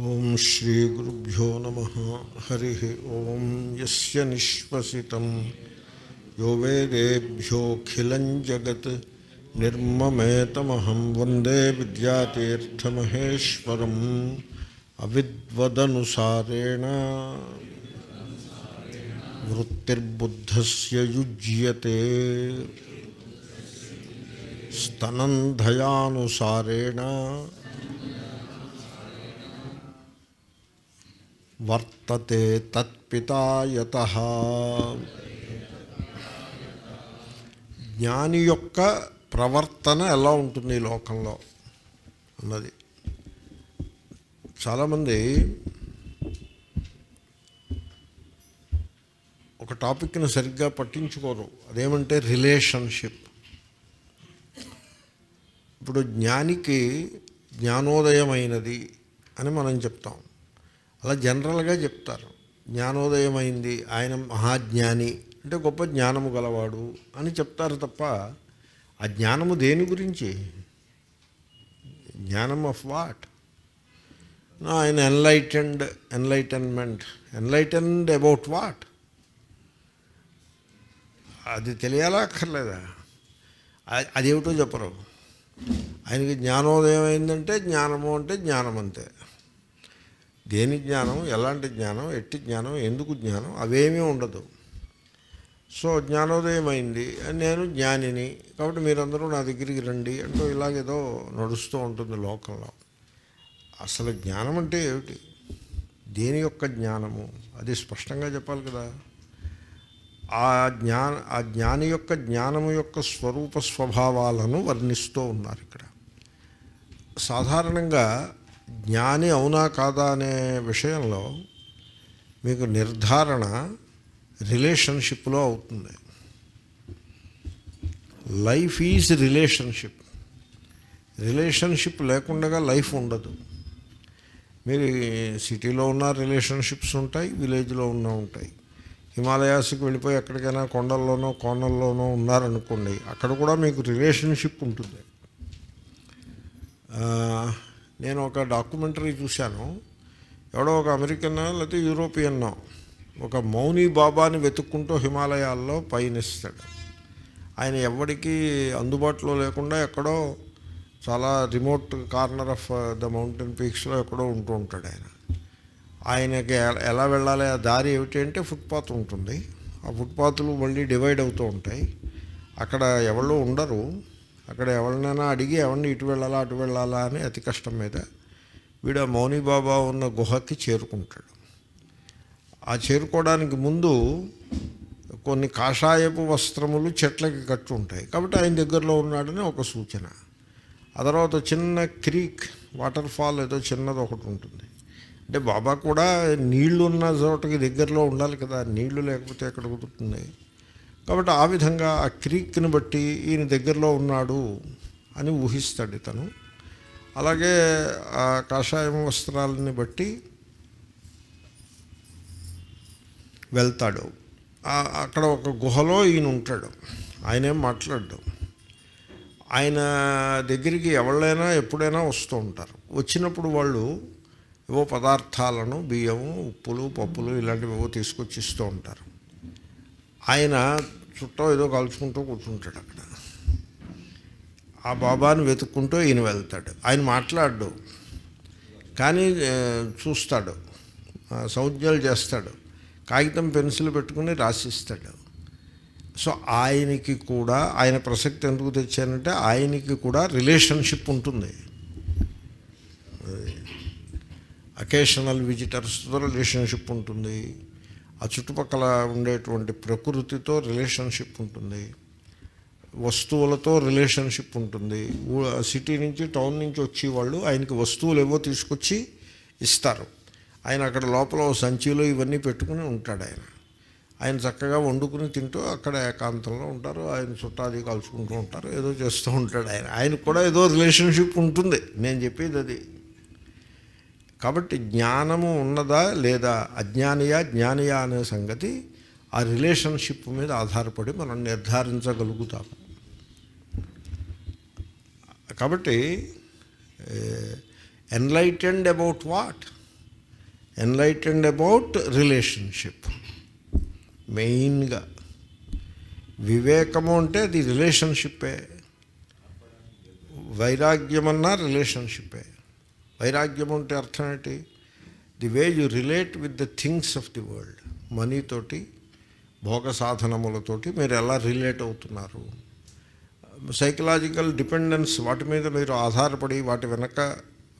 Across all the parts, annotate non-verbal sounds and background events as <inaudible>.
ఓం శ్రీగురుభ్యో నమ హరి ఓం యస్య నిశ్వసితం యో వేదేభ్యోఖిలం జగత్ నిర్మమేతమహం వందే విద్యాతీర్థమహేశ్వరం అవిద్వదనుసారేణ వృత్తిర్బుద్ధస్య యుజ్యతే స్తనంధయానుసారేణ వర్తతే తత్పితాయత. జ్ఞాని యొక్క ప్రవర్తన ఎలా ఉంటుంది ఈ లోకంలో అన్నది. చాలామంది ఒక టాపిక్ని సరిగ్గా పట్టించుకోరు. అదేమంటే రిలేషన్షిప్. ఇప్పుడు జ్ఞానికి జ్ఞానోదయమైనది అని మనం చెప్తాం. అలా జనరల్గా చెప్తారు. జ్ఞానోదయమైంది ఆయన మహాజ్ఞాని అంటే గొప్ప జ్ఞానము గలవాడు అని చెప్తారు తప్ప ఆ జ్ఞానము దేని గురించి? జ్ఞానం ఆఫ్ వాట్? ఆయన enlightened enlightenment. Enlightened about what? అది తెలియాలా అక్కర్లేదా? అదేమిటో చెప్పరు. ఆయనకి జ్ఞానోదయం అయిందంటే జ్ఞానము అంటే జ్ఞానం అంతే దేని జ్ఞానం ఎలాంటి జ్ఞానం ఎట్టి జ్ఞానం ఎందుకు జ్ఞానం అవేమీ ఉండదు. సో జ్ఞానోదయం అయింది నేను జ్ఞానిని. కాబట్టి మీరందరూ నా దగ్గరికి రండి అంటూ ఇలాగేదో నడుస్తూ ఉంటుంది లోకంలో. అసలు జ్ఞానం అంటే ఏమిటి? దేని యొక్క జ్ఞానము? అది స్పష్టంగా చెప్పాలి కదా. ఆ జ్ఞాన ఆ జ్ఞాని యొక్క జ్ఞానము యొక్క స్వరూప స్వభావాలను వర్ణిస్తూ ఉన్నారు ఇక్కడ. సాధారణంగా జ్ఞాని అవునా కాదా అనే విషయంలో మీకు నిర్ధారణ రిలేషన్షిప్లో అవుతుంది. Life is relationship. రిలేషన్షిప్ లేకుండా లైఫ్ ఉండదు. మీరు సిటీలో ఉన్న రిలేషన్షిప్స్ ఉంటాయి విలేజ్లో ఉన్న ఉంటాయి. హిమాలయాస్కి వెళ్ళిపోయి ఎక్కడికైనా కొండల్లోనో కోనల్లోనో ఉన్నారనుకోండి అక్కడ కూడా మీకు రిలేషన్షిప్ ఉంటుంది. నేను ఒక డాక్యుమెంటరీ చూశాను. ఎవడో ఒక అమెరికన్ లేకపోతే యూరోపియన్ ఒక మౌని బాబాని వెతుక్కుంటూ హిమాలయాల్లో పయనిస్తాడు. ఆయన ఎవరికి అందుబాటులో లేకుండా ఎక్కడో చాలా remote corner of the mountain పీక్స్లో ఎక్కడో ఉంటూ ఉంటాడు ఆయన. ఆయనకి ఎలా వెళ్ళాలి ఆ దారి ఏమిటి అంటే ఫుట్పాత్ ఉంటుంది. ఆ ఫుట్పాత్లు మళ్ళీ డివైడ్ అవుతూ ఉంటాయి. అక్కడ ఎవరు ఉండరు. అక్కడ ఎవరినైనా అడిగి ఎవరిని ఇటు వెళ్ళాలా అటు వెళ్ళాలా అని అతి కష్టం మీద వీడు ఆ మౌని బాబా ఉన్న గుహకి చేరుకుంటాడు. ఆ చేరుకోవడానికి ముందు కొన్ని కాషాయపు వస్త్రములు చెట్లకి కట్టి ఉంటాయి. కాబట్టి ఆయన దగ్గరలో ఉన్నాడని ఒక సూచన. ఆ తర్వాత చిన్న క్రీక్ వాటర్ ఫాల్ ఏదో చిన్నది ఒకటి ఉంటుంది. అంటే బాబా కూడా నీళ్ళు ఉన్న చోటకి దగ్గరలో ఉండాలి కదా. నీళ్ళు లేకపోతే ఎక్కడ కుదురుతుంది? కాబట్టి ఆ విధంగా ఆ క్రీక్ని బట్టి ఈయన దగ్గరలో ఉన్నాడు అని ఊహిస్తాడు ఇతను. అలాగే ఆ కాషాయం వస్త్రాలని బట్టి వెళ్తాడు. అక్కడ ఒక గుహలో ఈయన ఉంటాడు. ఆయనేం మాట్లాడ్డు. ఆయన దగ్గరికి ఎవళ్ళైనా ఎప్పుడైనా వస్తూ ఉంటారు. వచ్చినప్పుడు వాళ్ళు ఏవో పదార్థాలను బియ్యము ఉప్పులు పప్పులు ఇలాంటివి ఏవో తీసుకొచ్చి ఇస్తూ ఉంటారు. ఆయన చుట్టూ ఏదో కలుసుకుంటూ కూర్చుంటాడు అక్కడ. ఆ బాబాను వెతుక్కుంటూ ఈయన వెళ్తాడు. ఆయన మాట్లాడు కానీ చూస్తాడు. సౌజ్ఞలు చేస్తాడు. కాగితం పెన్సిల్ పెట్టుకుని రాసిస్తాడు. సో ఆయనకి కూడా ఆయన ప్రసక్తి ఎందుకు తెచ్చానంటే ఆయనకి కూడా రిలేషన్షిప్ ఉంటుంది. అకేషనల్ విజిటర్స్తో రిలేషన్షిప్ ఉంటుంది. ఆ చుట్టుపక్కల ఉండేటువంటి ప్రకృతితో రిలేషన్షిప్ ఉంటుంది. వస్తువులతో రిలేషన్షిప్ ఉంటుంది. ఊ- సిటీ నుంచి టౌన్ నుంచి వచ్చి వాళ్ళు ఆయనకి వస్తువులు ఏవో తీసుకొచ్చి ఇస్తారు. ఆయన అక్కడ లోపల సంచిలో ఇవన్నీ పెట్టుకుని ఉంటాడు ఆయన. ఆయన చక్కగా వండుకుని తింటూ అక్కడ ఏకాంతంలో ఉంటారు. ఆయన చుట్టాది కలుసుకుంటూ ఉంటారు. ఏదో చేస్తూ ఉంటాడు ఆయన. ఆయనకు కూడా ఏదో రిలేషన్షిప్ ఉంటుంది. నేను చెప్పేది అది. కాబట్టి జ్ఞానము ఉన్నదా లేదా అజ్ఞానియా జ్ఞానియా అనే సంగతి ఆ రిలేషన్షిప్ మీద ఆధారపడి మనం నిర్ధారించగలుగుతాము. కాబట్టి enlightened about what enlightened about relationship మెయిన్గా వివేకము అంటే అది రిలేషన్షిప్పే వైరాగ్యం అన్నా రిలేషన్షిప్పే వైరాగ్యం అంటే అర్థం ఏంటి? The way you relate with the things of the world మనీతోటి భోగ సాధనములతోటి మీరు ఎలా రిలేట్ అవుతున్నారు? సైకలాజికల్ డిపెండెన్స్ వాటి మీద మీరు ఆధారపడి వాటి వెనక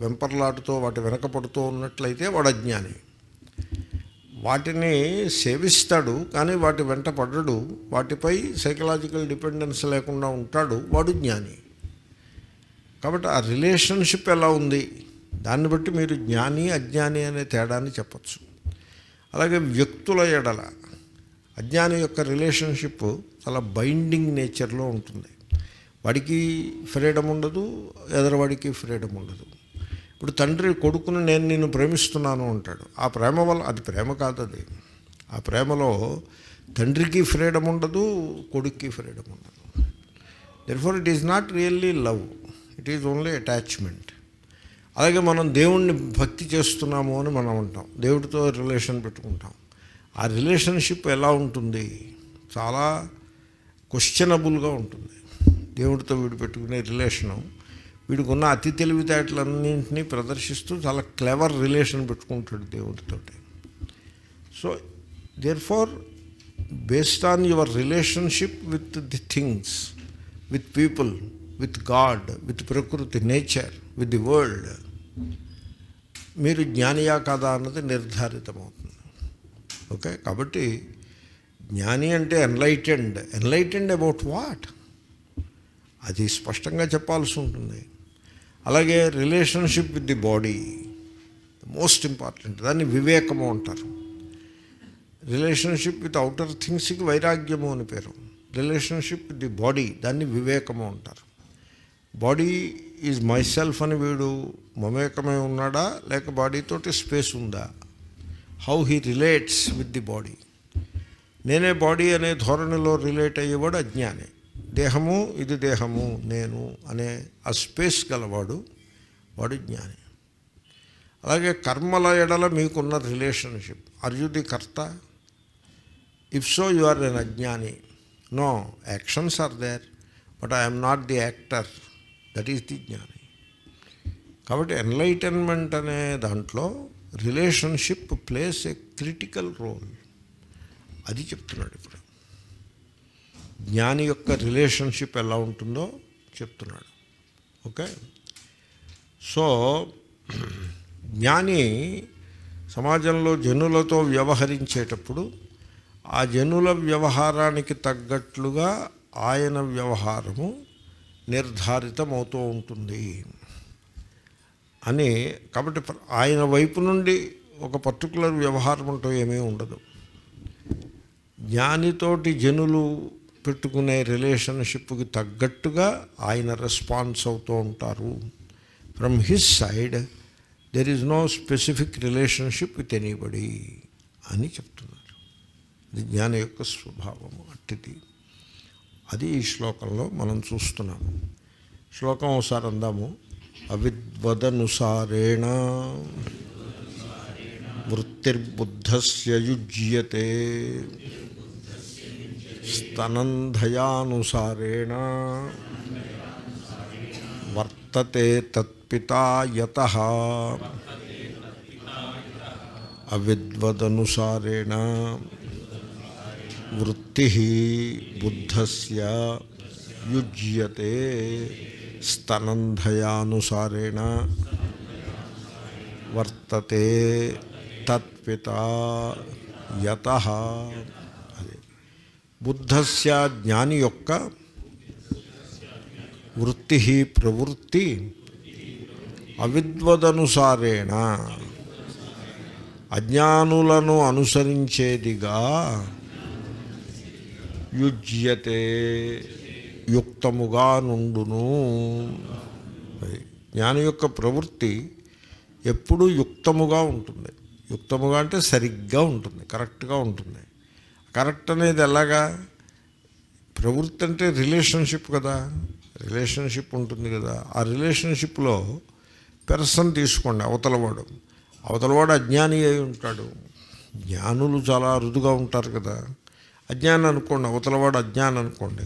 వెంపర్లాటుతో వాటి వెనక పడుతూ ఉన్నట్లయితే వాడు అజ్ఞాని. వాటిని సేవిస్తాడు కానీ వాటి వెంట పడడు. వాటిపై సైకలాజికల్ డిపెండెన్స్ లేకుండా ఉంటాడు. వాడు జ్ఞాని. కాబట్టి ఆ రిలేషన్షిప్ ఎలా ఉంది? దాన్ని బట్టి మీరు జ్ఞాని అజ్ఞాని అనే తేడాన్ని చెప్పచ్చు. అలాగే వ్యక్తుల ఎడల అజ్ఞాని యొక్క రిలేషన్షిప్ చాలా బైండింగ్ నేచర్లో ఉంటుంది. వాడికి ఫ్రీడమ్ ఉండదు ఎదరవాడికి ఫ్రీడమ్ ఉండదు. ఇప్పుడు తండ్రి కొడుకును నేను నిన్ను ప్రేమిస్తున్నాను అంటాడు. ఆ ప్రేమ వల్ల అది ప్రేమ కాదు అది. ఆ ప్రేమలో తండ్రికి ఫ్రీడమ్ ఉండదు కొడుక్కి ఫ్రీడమ్ ఉండదు. Therefore it is not really love it is only attachment అలాగే మనం దేవుణ్ణి భక్తి చేస్తున్నాము అని మనం అంటాం. దేవుడితో రిలేషన్ పెట్టుకుంటాం. ఆ రిలేషన్షిప్ ఎలా ఉంటుంది? చాలా క్వశ్చనబుల్గా ఉంటుంది. దేవుడితో వీడు పెట్టుకునే రిలేషను వీడికి ఉన్న అతి తెలివితేటలన్నింటినీ ప్రదర్శిస్తూ చాలా క్లెవర్ రిలేషన్ పెట్టుకుంటాడు దేవుడితోటి. So therefore based on your relationship with the things with people with God with ప్రకృతి నేచర్ విత్ ది వరల్డ్ మీరు జ్ఞానియా కాదా అన్నది నిర్ధారితమవుతుంది. ఓకే? కాబట్టి జ్ఞాని అంటే ఎన్లైటెండ్ ఎన్లైటెండ్ అబౌట్ వాట్ అది స్పష్టంగా చెప్పాల్సి ఉంటుంది. అలాగే relationship with the body most important దాన్ని వివేకము అంటారు. రిలేషన్షిప్ విత్ అవుటర్ థింగ్స్కి వైరాగ్యము అని పేరు. రిలేషన్షిప్ విత్ ది బాడీ దాన్ని వివేకము అంటారు. బాడీ ఈజ్ మై సెల్ఫ్ అని వీడు మమేకమై ఉన్నాడా? లేక బాడీతోటి స్పేస్ ఉందా? How he relates with the body నేనే బాడీ అనే ధోరణిలో రిలేట్ అయ్యేవాడు అజ్ఞాని. దేహము ఇది దేహము నేను అనే ఆ స్పేస్ గలవాడు వాడు జ్ఞాని. అలాగే కర్మల ఎడల మీకున్న రిలేషన్షిప్. ఆర్ యు ది కర్త if so you are an అజ్ఞాని. No actions are there but I'm not the actor that is the జ్ఞాని. కాబట్టి ఎన్లైటన్మెంట్ అనే దాంట్లో relationship plays a critical role అది చెప్తున్నాడు ఇప్పుడు. జ్ఞాని యొక్క రిలేషన్షిప్ ఎలా ఉంటుందో చెప్తున్నాడు. ఓకే? సో జ్ఞాని సమాజంలో జనులతో వ్యవహరించేటప్పుడు ఆ జనుల వ్యవహారానికి తగ్గట్లుగా ఆయన వ్యవహారము నిర్ధారితమవుతూ ఉంటుంది అని కాబట్టి ఆయన వైపు నుండి ఒక పర్టికులర్ వ్యవహారం అంటూ ఏమీ ఉండదు. జ్ఞానితోటి జనులు పెట్టుకునే రిలేషన్షిప్కి తగ్గట్టుగా ఆయన రెస్పాన్స్ అవుతూ ఉంటారు. From his side there is no specific relationship with anybody అని చెప్తున్నారు. ఇది జ్ఞాన యొక్క స్వభావము అట్టిది. అది ఈ శ్లోకంలో మనం చూస్తున్నాము శ్లోకం ఒకసారి అందాము. అవిద్వదనుసారేణ వృత్తిర్బుద్ధస్య యుజ్యతే. స్తనంధయానుసారేణ వర్తతే తత్పితాయత అవిద్వదనుసారేణ వృత్తి బుద్ధస్య యుజ్యతే స్తనంధయానుసారేణ వర్తతే తత్పిత యత. అదే. బుద్ధస్య జ్ఞాని యొక్క వృత్తి ప్రవృత్తి అవిద్వదనుసారేణ. అజ్ఞానులను అనుసరించేదిగా యుజ్యతే యుక్తముగా నుండును అది. జ్ఞాని యొక్క ప్రవృత్తి ఎప్పుడూ యుక్తముగా ఉంటుంది. యుక్తముగా అంటే సరిగ్గా ఉంటుంది కరెక్ట్గా ఉంటుంది. కరెక్ట్ అనేది ఎలాగా? ప్రవృత్తి అంటే రిలేషన్షిప్ కదా. రిలేషన్షిప్ ఉంటుంది కదా. ఆ రిలేషన్షిప్లో పెర్సన్ తీసుకోండి అవతలవాడు అవతలవాడు అజ్ఞాని అయి ఉంటాడు. జ్ఞానులు చాలా అరుదుగా ఉంటారు కదా. అజ్ఞానం అనుకోండి అవతలవాడు అజ్ఞానం అనుకోండి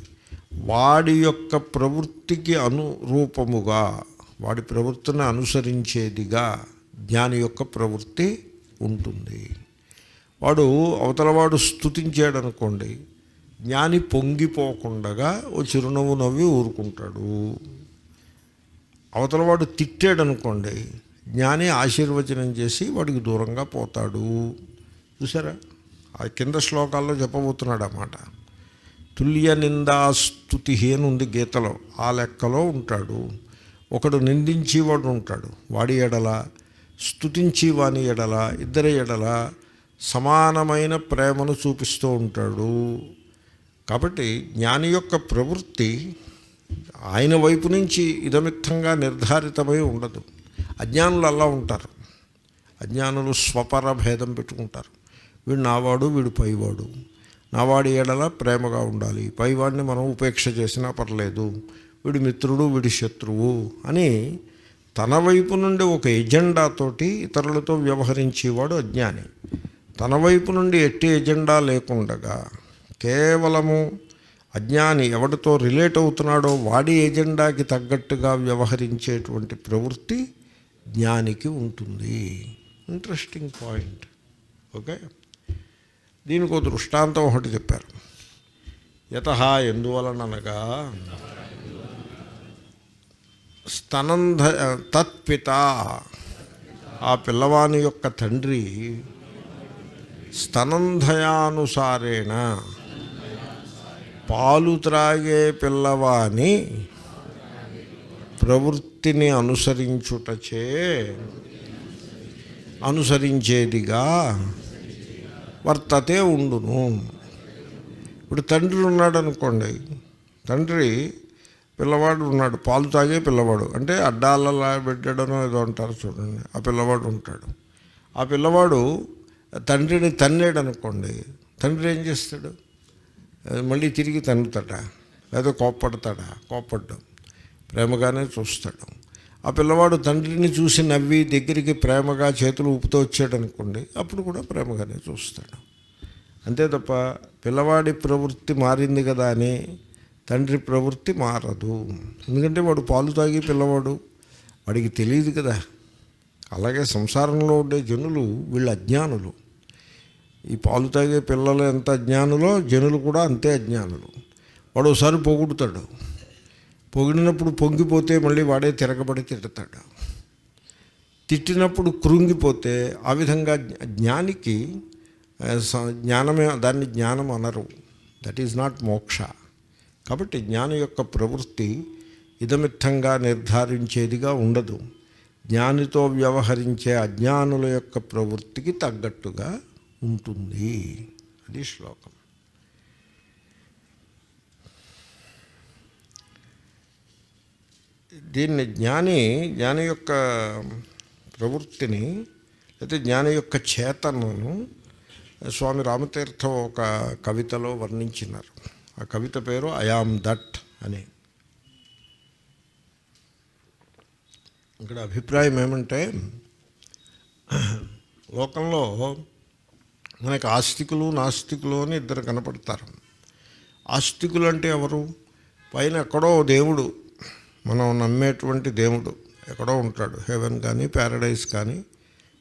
వాడి యొక్క ప్రవృత్తికి అనురూపముగా వాడి ప్రవృత్తిని అనుసరించేదిగా జ్ఞాని యొక్క ప్రవృత్తి ఉంటుంది. వాడు అవతలవాడు స్థుతించాడు అనుకోండి జ్ఞాని పొంగిపోకుండగా ఓ చిరునవ్వు నవ్వి ఊరుకుంటాడు. అవతలవాడు తిట్టాడు అనుకోండి జ్ఞాని ఆశీర్వచనం చేసి వాడికి దూరంగా పోతాడు. చూసారా? ఆ కింద శ్లోకాల్లో చెప్పబోతున్నాడు అన్నమాట తుల్య నిందాస్తుతి అని ఉంది గీతలో. ఆ లెక్కలో ఉంటాడు. ఒకడు నిందించేవాడు ఉంటాడు. వాడి ఎడల స్తుతించి వాని ఎడల ఇద్దరి ఎడల సమానమైన ప్రేమను చూపిస్తూ ఉంటాడు. కాబట్టి జ్ఞాని యొక్క ప్రవృత్తి ఆయన వైపు నుంచి ఇదమిత్తంగా నిర్ధారితమై ఉండదు. అజ్ఞానులు అలా ఉంటారు. అజ్ఞానులు స్వపర భేదం పెట్టుకుంటారు. వీడు నావాడు వీడు పైవాడు. నావాడి ఏడలా ప్రేమగా ఉండాలి. పైవాడిని మనం ఉపేక్ష చేసినా పర్లేదు. వీడి మిత్రుడు వీడి శత్రువు అని తన వైపు నుండి ఒక ఎజెండాతోటి ఇతరులతో వ్యవహరించేవాడు అజ్ఞాని. తన వైపు నుండి ఎట్టి ఎజెండా లేకుండగా కేవలము అజ్ఞాని ఎవరితో రిలేట్ అవుతున్నాడో వాడి ఎజెండాకి తగ్గట్టుగా వ్యవహరించేటువంటి ప్రవృత్తి జ్ఞానికి ఉంటుంది. Interesting point. ఓకే? దీనికి ఒక దృష్టాంతం ఒకటి చెప్పారు. యత ఎందువలననగా స్తనంధ తత్పిత ఆ పిల్లవాని యొక్క తండ్రి స్తనంధయానుసారేణ పాలు త్రాగే పిల్లవాని ప్రవృత్తిని అనుసరించుటచే అనుసరించేదిగా వర్తతే ఉండును. ఇప్పుడు తండ్రి ఉన్నాడు అనుకోండి తండ్రి పిల్లవాడు ఉన్నాడు పాలు తాగే పిల్లవాడు అంటే అడ్డాలలా పెట్టడనో ఏదో అంటారు చూడండి ఆ పిల్లవాడు ఉంటాడు. ఆ పిల్లవాడు తండ్రిని తన్నాడు అనుకోండి తండ్రి ఏం చేస్తాడు? మళ్ళీ తిరిగి తన్నుతాడా? లేదా కోప్పడతాడా? కోప్పడ్డం. ప్రేమగానే చూస్తాడు. ఆ పిల్లవాడు తండ్రిని చూసి నవ్వి దగ్గరికి ప్రేమగా చేతులు ఊపుతూ వచ్చాడు అనుకోండి అప్పుడు కూడా ప్రేమగానే చూస్తాడు. అంతే తప్ప పిల్లవాడి ప్రవృత్తి మారింది కదా అని తండ్రి ప్రవృత్తి మారదు. ఎందుకంటే వాడు పాలు తాగి పిల్లవాడు వాడికి తెలియదు కదా. అలాగే సంసారంలో ఉండే జనులు వీళ్ళు అజ్ఞానులు. ఈ పాలు తాగే పిల్లలు ఎంత అజ్ఞానులో జనులు కూడా అంతే అజ్ఞానులు. వాడు ఒకసారి పోగొడతాడు. పొగిడినప్పుడు పొంగిపోతే మళ్ళీ వాడే తిరగబడి తిడతాడు. తిట్టినప్పుడు కృంగిపోతే ఆ విధంగా జ్ఞానికి స- జ్ఞానమే దాన్ని జ్ఞానం అనరు. దట్ ఈజ్ నాట్ మోక్ష. కాబట్టి జ్ఞాని యొక్క ప్రవృత్తి ఇదమిత్తంగా నిర్ధారించేదిగా ఉండదు. జ్ఞానితో వ్యవహరించే అజ్ఞానుల యొక్క ప్రవృత్తికి తగ్గట్టుగా ఉంటుంది. అది శ్లోకం. దీన్ని జ్ఞాని జ్ఞాని యొక్క ప్రవృత్తిని అయితే జ్ఞాని యొక్క చేతనను స్వామి రామతీర్థం ఒక కవితలో వర్ణించినారు. ఆ కవిత పేరు ఐఆమ్ దట్ అని. ఇక్కడ అభిప్రాయం ఏమంటే లోకంలో మనకి ఆస్తికులు నాస్తికులు అని ఇద్దరు కనపడతారు. ఆస్తికులు అంటే ఎవరు? పైన ఎక్కడో దేవుడు మనం నమ్మేటువంటి దేవుడు ఎక్కడో ఉంటాడు. హెవెన్ కానీ ప్యారడైజ్ కానీ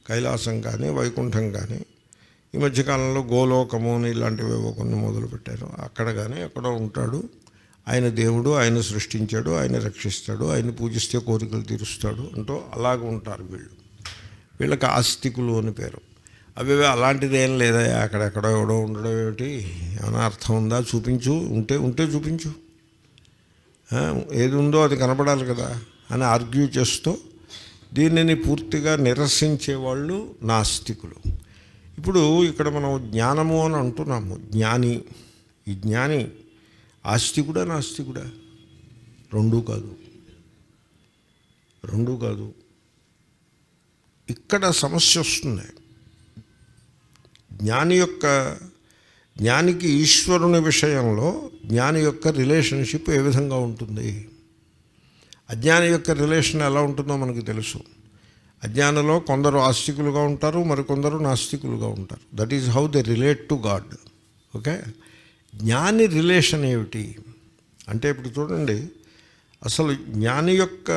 కైలాసం కానీ వైకుంఠం కానీ. ఈ మధ్యకాలంలో గోలోకము ఇలాంటివి కొన్ని మొదలుపెట్టారు అక్కడ కానీ ఎక్కడో ఉంటాడు. ఆయన దేవుడు ఆయన సృష్టించాడు ఆయన రక్షిస్తాడు ఆయన పూజిస్తే కోరికలు తీరుస్తాడు అంటూ అలాగ ఉంటారు వీళ్ళు. వీళ్ళకి ఆస్తికులు అని పేరు. అవి అలాంటిది ఏం లేదా అక్కడెక్కడో ఎవడో ఉండడం ఏమిటి? ఏమైనా అర్థం ఉందా? చూపించు. ఉంటే ఉంటే చూపించు. ఏది ఉందో అది కనపడాలి కదా అని ఆర్గ్యూ చేస్తూ దీనిని పూర్తిగా నిరసించే వాళ్ళు నాస్తికులు. ఇప్పుడు ఇక్కడ మనం జ్ఞానము అని అంటున్నాము. జ్ఞాని ఈ జ్ఞాని ఆస్తికుడా నాస్తికుడా? రెండూ కాదు. రెండూ కాదు. ఇక్కడ సమస్య వస్తుంది. జ్ఞాని యొక్క జ్ఞానికి ఈశ్వరుని విషయంలో జ్ఞాని యొక్క రిలేషన్షిప్ ఏ విధంగా ఉంటుంది? అజ్ఞాని యొక్క రిలేషన్ ఎలా ఉంటుందో మనకు తెలుసు. అజ్ఞానంలో కొందరు ఆస్తికులుగా ఉంటారు మరికొందరు నాస్తికులుగా ఉంటారు. That is how they relate to God okay జ్ఞాని రిలేషన్ ఏమిటి? అంటే ఇప్పుడు చూడండి అసలు జ్ఞాని యొక్క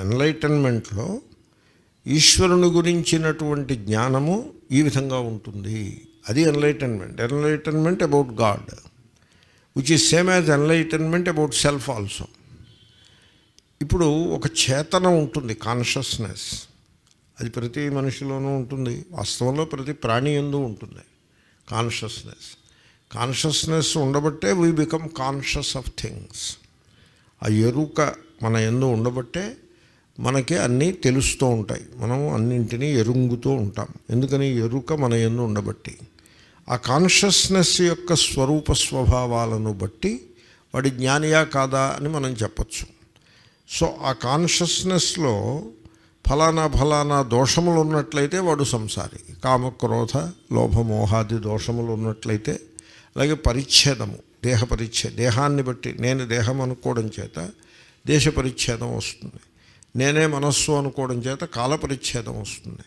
ఎన్లైటన్మెంట్లో ఈశ్వరుని గురించినటువంటి జ్ఞానము ఈ విధంగా ఉంటుంది. అది enlightenment. Enlightenment about God which is same as enlightenment about self also ఇప్పుడు ఒక చేతన ఉంటుంది కాన్షియస్నెస్ అది ప్రతి మనిషిలోనూ ఉంటుంది వాస్తవంలో ప్రతి ప్రాణి ఎందు ఉంటుంది కాన్షియస్నెస్ కాన్షియస్నెస్ ఉండబట్టే we become conscious of things ఆ ఎరుక మన ఎందు ఉండబట్టే మనకి అన్నీ తెలుస్తూ ఉంటాయి మనం అన్నింటినీ ఎరుంగుతూ ఉంటాం. ఎందుకని? ఎరుక మన ఎందు ఉండబట్టి. ఆ కాన్షియస్నెస్ యొక్క స్వరూప స్వభావాలను బట్టి వాడి జ్ఞానియా కాదా అని మనం చెప్పచ్చు. సో ఆ కాన్షియస్నెస్లో ఫలానా ఫలానా దోషములు ఉన్నట్లయితే వాడు సంసారి. కామక్రోధ లోభమోహాది దోషములు ఉన్నట్లయితే అలాగే పరిచ్ఛేదము దేహ పరిచ్ఛే దేహాన్ని బట్టి నేను దేహం అనుకోవడం చేత దేశ పరిచ్ఛేదం వస్తుంది. నేనే మనస్సు అనుకోవడం చేత కాల పరిచ్ఛేదం వస్తుంది.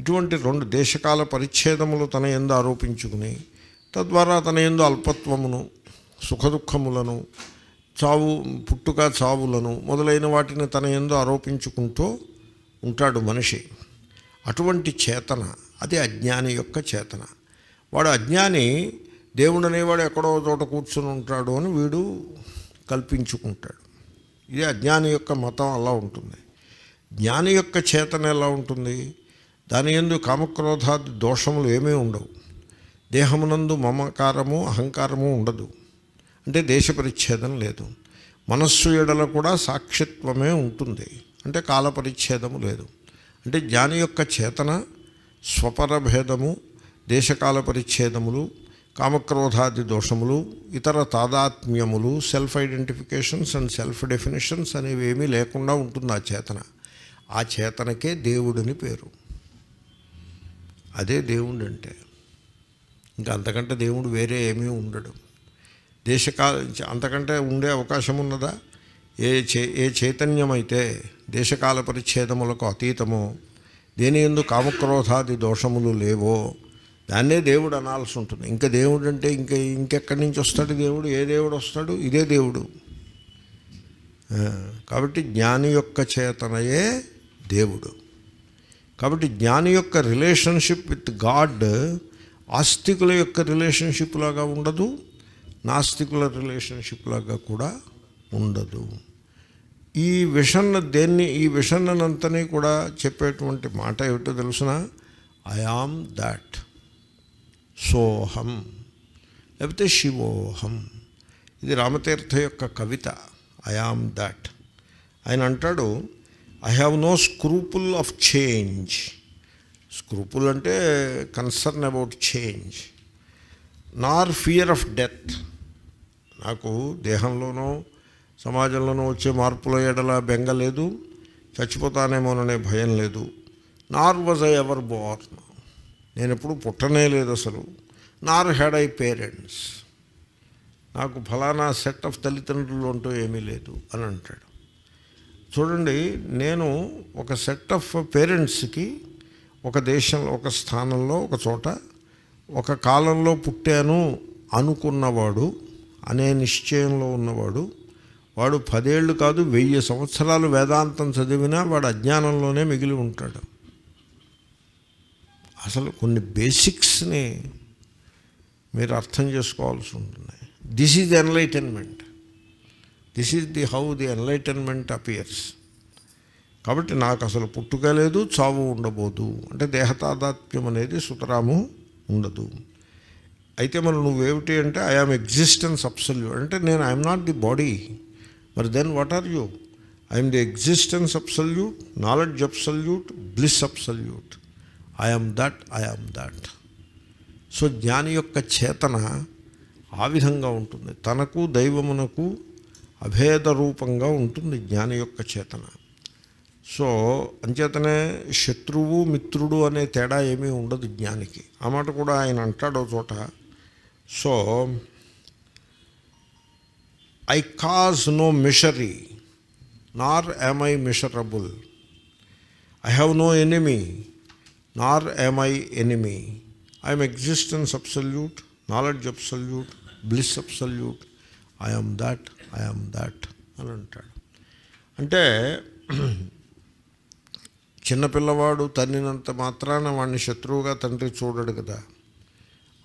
ఇటువంటి రెండు దేశకాల పరిచ్ఛేదములు తన ఎందు ఆరోపించుకుని తద్వారా తన ఎందు అల్పత్వమును సుఖదుఖములను చావు పుట్టుక చావులను మొదలైన వాటిని తన ఎందు ఆరోపించుకుంటూ ఉంటాడు మనిషి. అటువంటి చేతన అది అజ్ఞాని యొక్క చేతన. వాడు అజ్ఞాని దేవుడు అనేవాడు ఎక్కడో చోట కూర్చుని ఉంటాడు అని వీడు కల్పించుకుంటాడు. ఇది అజ్ఞాని యొక్క మతం అలా ఉంటుంది. జ్ఞాని యొక్క చేతన ఎలా ఉంటుంది? దాని ఎందు కామక్రోధాది దోషములు ఏమీ ఉండవు. దేహమునందు మమకారము అహంకారము ఉండదు. అంటే దేశ పరిచ్ఛేదం లేదు. మనస్సు ఎడల కూడా సాక్షిత్వమే ఉంటుంది. అంటే కాల పరిచ్ఛేదము లేదు. అంటే జ్ఞాని యొక్క చేతన స్వపరభేదము దేశకాల పరిచ్ఛేదములు కామక్రోధాది దోషములు ఇతర తాదాత్మ్యములు self identifications and self definitions అనేవి ఏమీ లేకుండా ఉంటుంది ఆ చేతన? ఆ చేతనకే దేవుడిని పేరు. అదే దేవుడు అంటే ఇంకా అంతకంటే దేవుడు వేరే ఏమీ ఉండడు. దేశకాల అంతకంటే ఉండే అవకాశం ఉన్నదా? ఏ చే ఏ చైతన్యమైతే దేశకాల పరిచ్ఛేదములకు అతీతమో దేని ఎందు కామక్రోధాది దోషములు లేవో దాన్నే దేవుడు అనాల్సి ఉంటుంది. ఇంకా దేవుడు అంటే ఇంకా ఇంకెక్కడి నుంచి వస్తాడు దేవుడు? ఏ దేవుడు వస్తాడు? ఇదే దేవుడు. కాబట్టి జ్ఞాని యొక్క చేతనయే దేవుడు. కాబట్టి జ్ఞాని యొక్క రిలేషన్షిప్ విత్ గాడ్ ఆస్తికుల యొక్క రిలేషన్షిప్ లాగా ఉండదు నాస్తికుల రిలేషన్షిప్ లాగా కూడా ఉండదు. ఈ విషన్ దేన్ని ఈ విషన్ననంతని కూడా చెప్పేటువంటి మాట ఏమిటో తెలుసిన? ఐ ఆమ్ దాట్ సోహం. లేకపోతే శివోహం. ఇది రామతీర్థ యొక్క కవిత. ఐ ఆమ్ దాట్ ఆయన అంటాడు I have no scruple of change scruple అంటే concern about change nor fear of death నాకు దేహంలోనో సమాజంలోనో వచ్చే మార్పుల ఎడల బెంగ లేదు. చచ్చిపోతానేమోననే భయం లేదు. నార్ వాజ్ ఐ ఎవర్ బోర్న్ నేను ఎప్పుడు పుట్టనే లేదు అసలు. నార్ హ్యాడ్ ఐ పేరెంట్స్ నాకు ఫలానా సెట్ ఆఫ్ తల్లిదండ్రులు అంటూ ఏమీ లేదు అని అంటాడు. చూడండి నేను ఒక సెట్ ఆఫ్ పేరెంట్స్కి ఒక దేశంలో ఒక స్థానంలో ఒక చోట ఒక కాలంలో పుట్టాను అనుకున్నవాడు అనే నిశ్చయంలో ఉన్నవాడు వాడు పదేళ్ళు కాదు వెయ్యి సంవత్సరాలు వేదాంతం చదివినా వాడు అజ్ఞానంలోనే మిగిలి ఉంటాడు. అసలు కొన్ని బేసిక్స్ని మీరు అర్థం చేసుకోవాల్సి ఉంటుంది this is enlightenment. This is the how the enlightenment appears. కాబట్టి నాకు అసలు పుట్టుక లేదు చావు ఉండబోదు. అంటే దేహతాదాత్మ్యం అనేది సుతరాము ఉండదు. అయితే మరి నువ్వేమిటి అంటే ఐఆమ్ ఎగ్జిస్టెన్స్ అబ్సల్యూట్ అంటే నేను ఐఎమ్ నాట్ ది బాడీ మరి then what are you I'm the existence absolute knowledge absolute bliss absolute I'm that I'm that so జ్ఞాని యొక్క చేతన ఆ విధంగా ఉంటుంది. తనకు దైవమునకు అభేద రూపంగా ఉంటుంది జ్ఞాని యొక్క చేతన సో అంచేతనే శత్రువు మిత్రుడు అనే తేడా ఏమీ ఉండదు జ్ఞానికి ఆ మాట కూడా ఆయన అంటాడో చోట so I cause no misery nor am I miserable I have no enemy nor am I enemy I'm existence absolute knowledge absolute bliss absolute I'm that I'm that అని అంటాడు. అంటే చిన్నపిల్లవాడు తన్నినంత మాత్రాన వాడిని శత్రువుగా తండ్రి చూడడు కదా.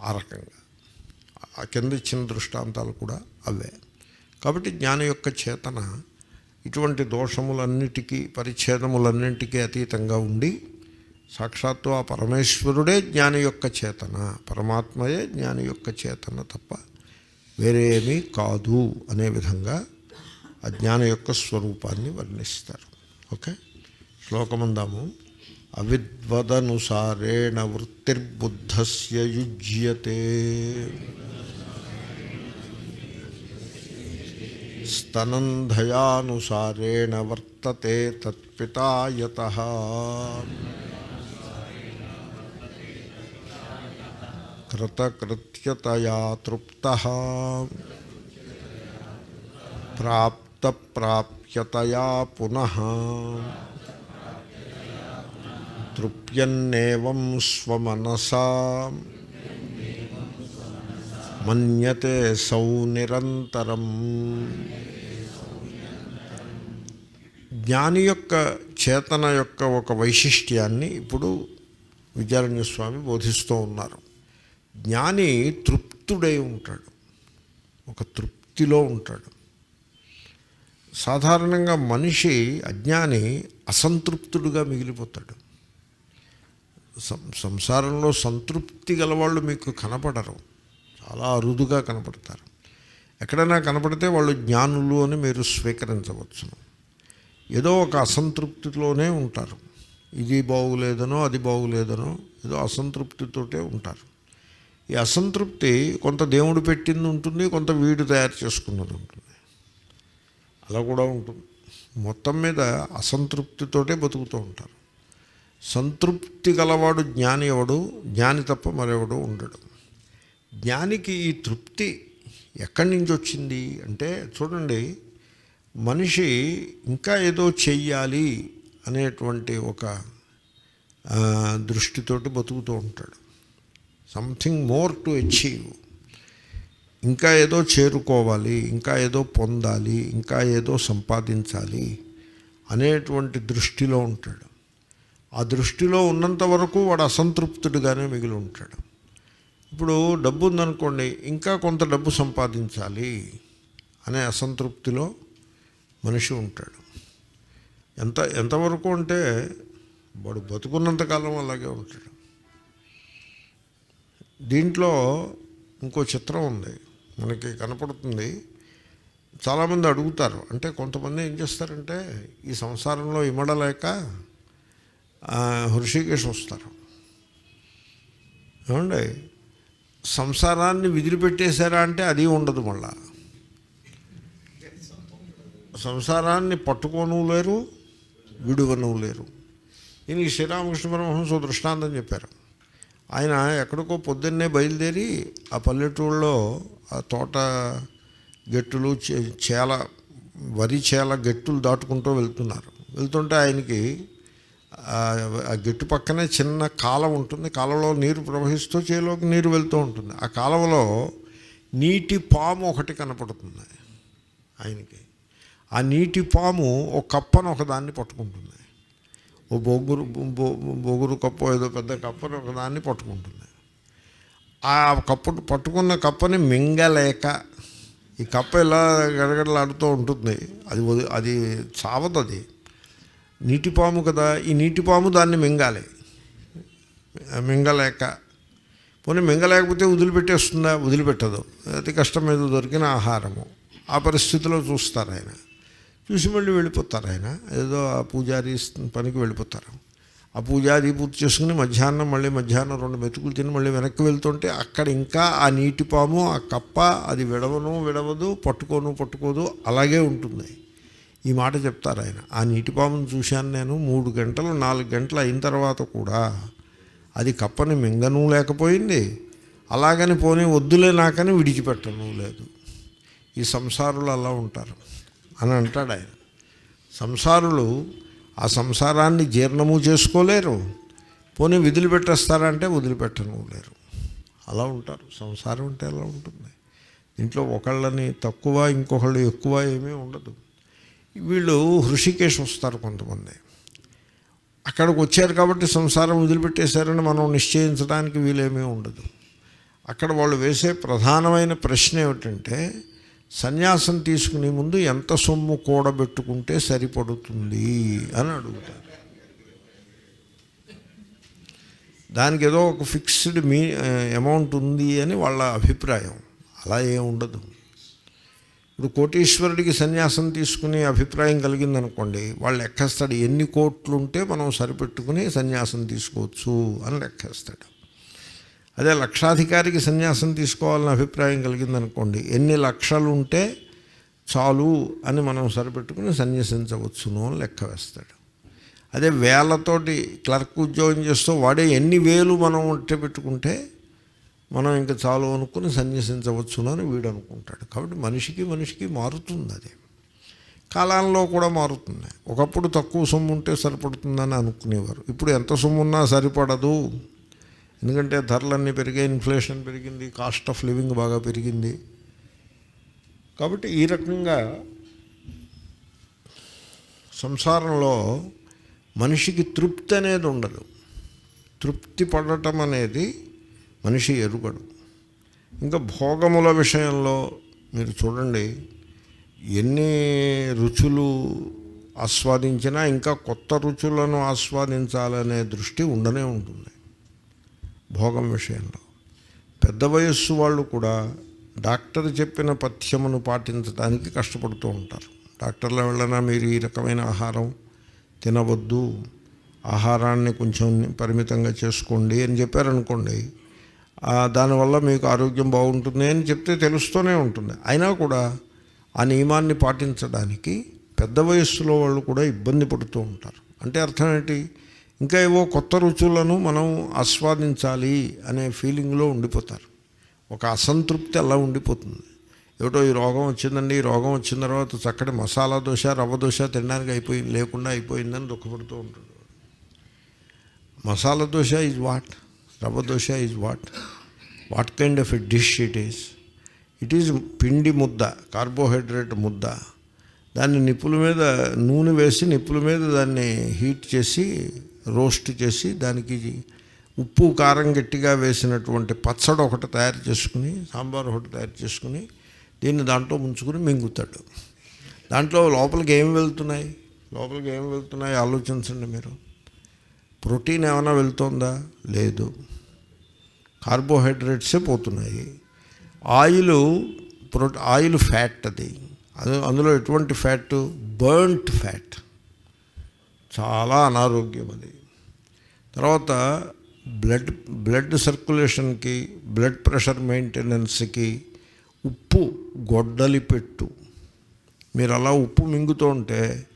ఆ రకంగా. ఆ కింద ఇచ్చిన దృష్టాంతాలు కూడా అవే. కాబట్టి జ్ఞాన యొక్క చేతన ఇటువంటి దోషములన్నిటికీ పరిచ్ఛేదములన్నింటికీ అతీతంగా ఉండి సాక్షాత్తు ఆ పరమేశ్వరుడే జ్ఞాని యొక్క చేతన పరమాత్మయే జ్ఞాని యొక్క చేతన తప్ప వేరే ఏమీ కాదు అనే విధంగా ఆ జ్ఞాని యొక్క స్వరూపాన్ని వర్ణిస్తారు. ఓకే? శ్లోకమందాము అవిద్వదనుసారేణ వృత్తిర్బుద్ధస్య యుజ్యతే. స్తనంధయానుసారేణ వర్తతే తత్పితాయత. కృతకృత్యతయా తృప్త ప్రాప్తప్రాప్యతయా పునః తృప్యన్నేవం స్వమనసా మన్యతే సౌ నిరంతరం జ్ఞాని యొక్క చేతన యొక్క ఒక వైశిష్ట్యాన్ని ఇప్పుడు విద్యారణ్య స్వామి బోధిస్తూ ఉన్నారు. జ్ఞాని తృప్తుడై ఉంటాడు. ఒక తృప్తిలో ఉంటాడు. సాధారణంగా మనిషి అజ్ఞాని అసంతృప్తుడుగా మిగిలిపోతాడు. సం- సంసారంలో సంతృప్తి గలవాళ్ళు మీకు కనపడరు. చాలా అరుదుగా కనపడతారు. ఎక్కడైనా కనపడితే వాళ్ళు జ్ఞానులు అని మీరు స్వీకరించవచ్చును ఏదో ఒక అసంతృప్తిలోనే ఉంటారు. ఇది బాగులేదనో అది బాగులేదనో ఏదో అసంతృప్తితోటే ఉంటారు. ఈ అసంతృప్తి కొంత దేవుడు పెట్టింది ఉంటుంది కొంత వీడు తయారు చేసుకున్నది ఉంటుంది. అలా కూడా ఉంటుంది. మొత్తం మీద అసంతృప్తితోటే బతుకుతూ ఉంటారు. సంతృప్తి గలవాడు జ్ఞాని ఎవడు? జ్ఞాని తప్ప మరెవడు ఉండడు. జ్ఞానికి ఈ తృప్తి ఎక్కడి నుంచి వచ్చింది అంటే చూడండి మనిషి ఇంకా ఏదో చెయ్యాలి అనేటువంటి ఒక దృష్టితోటి బతుకుతూ ఉంటాడు. సంథింగ్ మోర్ టు అచీవ్ ఇంకా ఏదో చేరుకోవాలి ఇంకా ఏదో పొందాలి ఇంకా ఏదో సంపాదించాలి అనేటువంటి దృష్టిలో ఉంటాడు. ఆ దృష్టిలో ఉన్నంత వరకు వాడు అసంతృప్తుడిగానే మిగిలి ఉంటాడు. ఇప్పుడు డబ్బు ఉందనుకోండి ఇంకా కొంత డబ్బు సంపాదించాలి అనే అసంతృప్తిలో మనిషి ఉంటాడు. ఎంత ఎంతవరకు అంటే వాడు బతుకున్నంతకాలం అలాగే ఉంటాడు. దీంట్లో ఇంకో చిత్రం ఉంది. మనకి కనపడుతుంది. చాలామంది అడుగుతారు. అంటే కొంతమంది ఏం చేస్తారంటే ఈ సంసారంలో ఇమడలేక హృషికేశ్ వస్తారు. ఏమండి? సంసారాన్ని విదిలిపెట్టేశారా అంటే అది ఉండదు మళ్ళా. సంసారాన్ని పట్టుకోను లేరు విడువను లేరు. దీనికి శ్రీరామకృష్ణ పరమహంస దృష్టాంతం చెప్పారు. ఆయన ఎక్కడికో పొద్దున్నే బయలుదేరి ఆ పల్లెటూళ్ళలో ఆ తోట గట్టులు చే- చేల వరి చేల గట్టులు దాటుకుంటూ వెళ్తున్నారు. వెళ్తుంటే ఆయనకి ఆ గట్టు పక్కనే చిన్న కాలం ఉంటుంది. కాలంలో నీరు ప్రవహిస్తూ చేలోకి నీరు వెళ్తూ ఉంటుంది. ఆ కాలంలో నీటి పాము ఒకటి కనపడుతుంది ఆయనకి. ఆ నీటి పాము ఒక కప్పను ఒకదాన్ని పట్టుకుంటుంది. ఓ బొగ్గురు బొ- బొగురు కప్పు ఏదో పెద్ద కప్పను ఒకదాన్ని పట్టుకుంటుంది. ఆ కప్పు పట్టుకున్న కప్పని మింగలేక ఈ కప్ప ఇలా గడగడలాడుతూ ఉంటుంది అది వది- అది చావదు అది. నీటి పాము కదా ఈ నీటి పాము దాన్ని మింగాలి. మింగలేక. పోనీ మింగలేకపోతే వదిలిపెట్టేస్తుందా? వదిలిపెట్టదు. అతి కష్టం మీద దొరికిన ఆహారము. ఆ పరిస్థితిలో చూస్తారు ఆయన. చూసి మళ్ళీ వెళ్ళిపోతారు ఆయన. ఏదో ఆ పూజారి పనికి వెళ్ళిపోతారు. ఆ పూజాది పూర్తి చేసుకుని మధ్యాహ్నం మళ్ళీ మధ్యాహ్నం రెండు మెతుకులు తిని మళ్ళీ వెనక్కి వెళ్తుంటే అక్కడ ఇంకా ఆ నీటి పాము ఆ కప్ప అది విడవను విడవదు పట్టుకోను పట్టుకోదు అలాగే ఉంటుంది. ఈ మాట చెప్తారు ఆయన. ఆ నీటి పామును చూశాను నేను మూడు గంటలు నాలుగు గంటలు అయిన తర్వాత కూడా అది కప్పని మింగను లేకపోయింది. అలాగని పోనీ వద్దులే నాకని విడిచిపెట్టను లేదు. ఈ సంసారులు అలా ఉంటారు. అని అంటాడు ఆయన. సంసారులు ఆ సంసారాన్ని జీర్ణము చేసుకోలేరు. పోనీ వదిలిపెట్టేస్తారంటే వదిలిపెట్టను లేరు అలా ఉంటారు. సంసారం అంటే అలా ఉంటుంది. దీంట్లో ఒకళ్ళని తక్కువ ఇంకొకళ్ళు ఎక్కువ ఏమీ ఉండదు. వీళ్ళు హృషికేశ్ వస్తారు కొంతమంది. అక్కడికి వచ్చారు కాబట్టి సంసారం వదిలిపెట్టేశారని మనం నిశ్చయించడానికి వీలేమీ ఉండదు. అక్కడ వాళ్ళు వేసే ప్రధానమైన ప్రశ్న ఏమిటంటే సన్యాసం తీసుకునే ముందు ఎంత సొమ్ము కూడబెట్టుకుంటే సరిపడుతుంది అని అడుగుతారు. దానికి ఏదో ఒక ఫిక్స్డ్ మీ అమౌంట్ ఉంది అని వాళ్ళ అభిప్రాయం. అలా ఏం ఉండదు. ఇప్పుడు కోటీశ్వరుడికి సన్యాసం తీసుకునే అభిప్రాయం కలిగిందనుకోండి వాళ్ళు లెక్కేస్తాడు. ఎన్ని కోట్లు ఉంటే మనం సరిపెట్టుకుని సన్యాసం తీసుకోవచ్చు అని లెక్కేస్తాడు. అదే లక్షాధికారికి సన్యాసం తీసుకోవాలని అభిప్రాయం కలిగిందనుకోండి ఎన్ని లక్షలు ఉంటే చాలు అని మనం సరిపెట్టుకుని సన్యసించవచ్చును అని లెక్క వేస్తాడు. అదే వేలతోటి క్లర్క్ ఉద్యోగం చేస్తూ వాడే ఎన్ని వేలు మనం ఉంటే పెట్టుకుంటే మనం ఇంకా చాలు అనుకుని సన్యసించవచ్చును అని వీడు అనుకుంటాడు కాబట్టి మనిషికి మనిషికి మారుతుంది అది కాలంలో కూడా మారుతుంది. ఒకప్పుడు తక్కువ సొమ్ము ఉంటే సరిపడుతుందని అనుకునేవారు. ఇప్పుడు ఎంత సొమ్ము ఉన్నా సరిపడదు. ఎందుకంటే ధరలన్నీ పెరిగాయి ఇన్ఫ్లేషన్ పెరిగింది కాస్ట్ ఆఫ్ లివింగ్ బాగా పెరిగింది. కాబట్టి ఈ రకంగా సంసారంలో మనిషికి తృప్తి అనేది ఉండదు. తృప్తి పడటం అనేది మనిషి ఎరుగడు. ఇంకా భోగముల విషయంలో మీరు చూడండి ఎన్ని రుచులు ఆస్వాదించినా ఇంకా కొత్త రుచులను ఆస్వాదించాలనే దృష్టి ఉండనే ఉంటుంది. భోగం విషయంలో. పెద్ద వయస్సు వాళ్ళు కూడా డాక్టర్ చెప్పిన పథ్యమును పాటించడానికి కష్టపడుతూ ఉంటారు. డాక్టర్ల వెళ్ళనా మీరు ఈ రకమైన ఆహారం తినవద్దు ఆహారాన్ని కొంచెం పరిమితంగా చేసుకోండి అని చెప్పారనుకోండి దానివల్ల మీకు ఆరోగ్యం బాగుంటుంది అని చెప్తే తెలుస్తూనే ఉంటుంది. అయినా కూడా ఆ నియమాన్ని పాటించడానికి పెద్ద వయస్సులో వాళ్ళు కూడా ఇబ్బంది పడుతూ ఉంటారు. అంటే అర్థం ఏంటి? ఇంకా ఏవో కొత్త రుచులను మనం ఆస్వాదించాలి అనే ఫీలింగ్లో ఉండిపోతారు. ఒక అసంతృప్తి అలా ఉండిపోతుంది. ఏమిటో ఈ రోగం వచ్చిందండి ఈ రోగం వచ్చిన తర్వాత చక్కటి మసాలా దోశ రవ్వ దోశ తినడానికి అయిపోయింది లేకుండా అయిపోయిందని దుఃఖపడుతూ ఉంటాడు masala dosa is what rava dosa is what what kind of a dish it is it is పిండి ముద్ద కార్బోహైడ్రేట్ ముద్ద. దాన్ని నిప్పుల మీద నూనె వేసి నిప్పుల మీద దాన్ని హీట్ చేసి రోస్ట్ చేసి దానికి ఉప్పు కారం గట్టిగా వేసినటువంటి పచ్చడి ఒకటి తయారు చేసుకుని సాంబార్ ఒకటి తయారు చేసుకుని దీన్ని దాంట్లో ముంచుకుని మింగుతాడు. దాంట్లో లోపలికి ఏం వెళ్తున్నాయి? లోపలికి ఏం వెళ్తున్నాయి? ఆలోచించండి మీరు. ప్రోటీన్ ఏమైనా వెళ్తుందా? లేదు. కార్బోహైడ్రేట్సే పోతున్నాయి. ఆయిల్ ప్రో ఆయిల్ ఫ్యాట్ అది. అది అందులో ఎటువంటి ఫ్యాట్? Burnt fat. చాలా అనారోగ్యం అది. తర్వాత బ్లడ్ బ్లడ్ సర్క్యులేషన్కి బ్లడ్ ప్రెషర్ మెయింటెనెన్స్కి ఉప్పు గొడ్డలి పెట్టు. మీరు అలా ఉప్పు మింగుతూ ఉంటే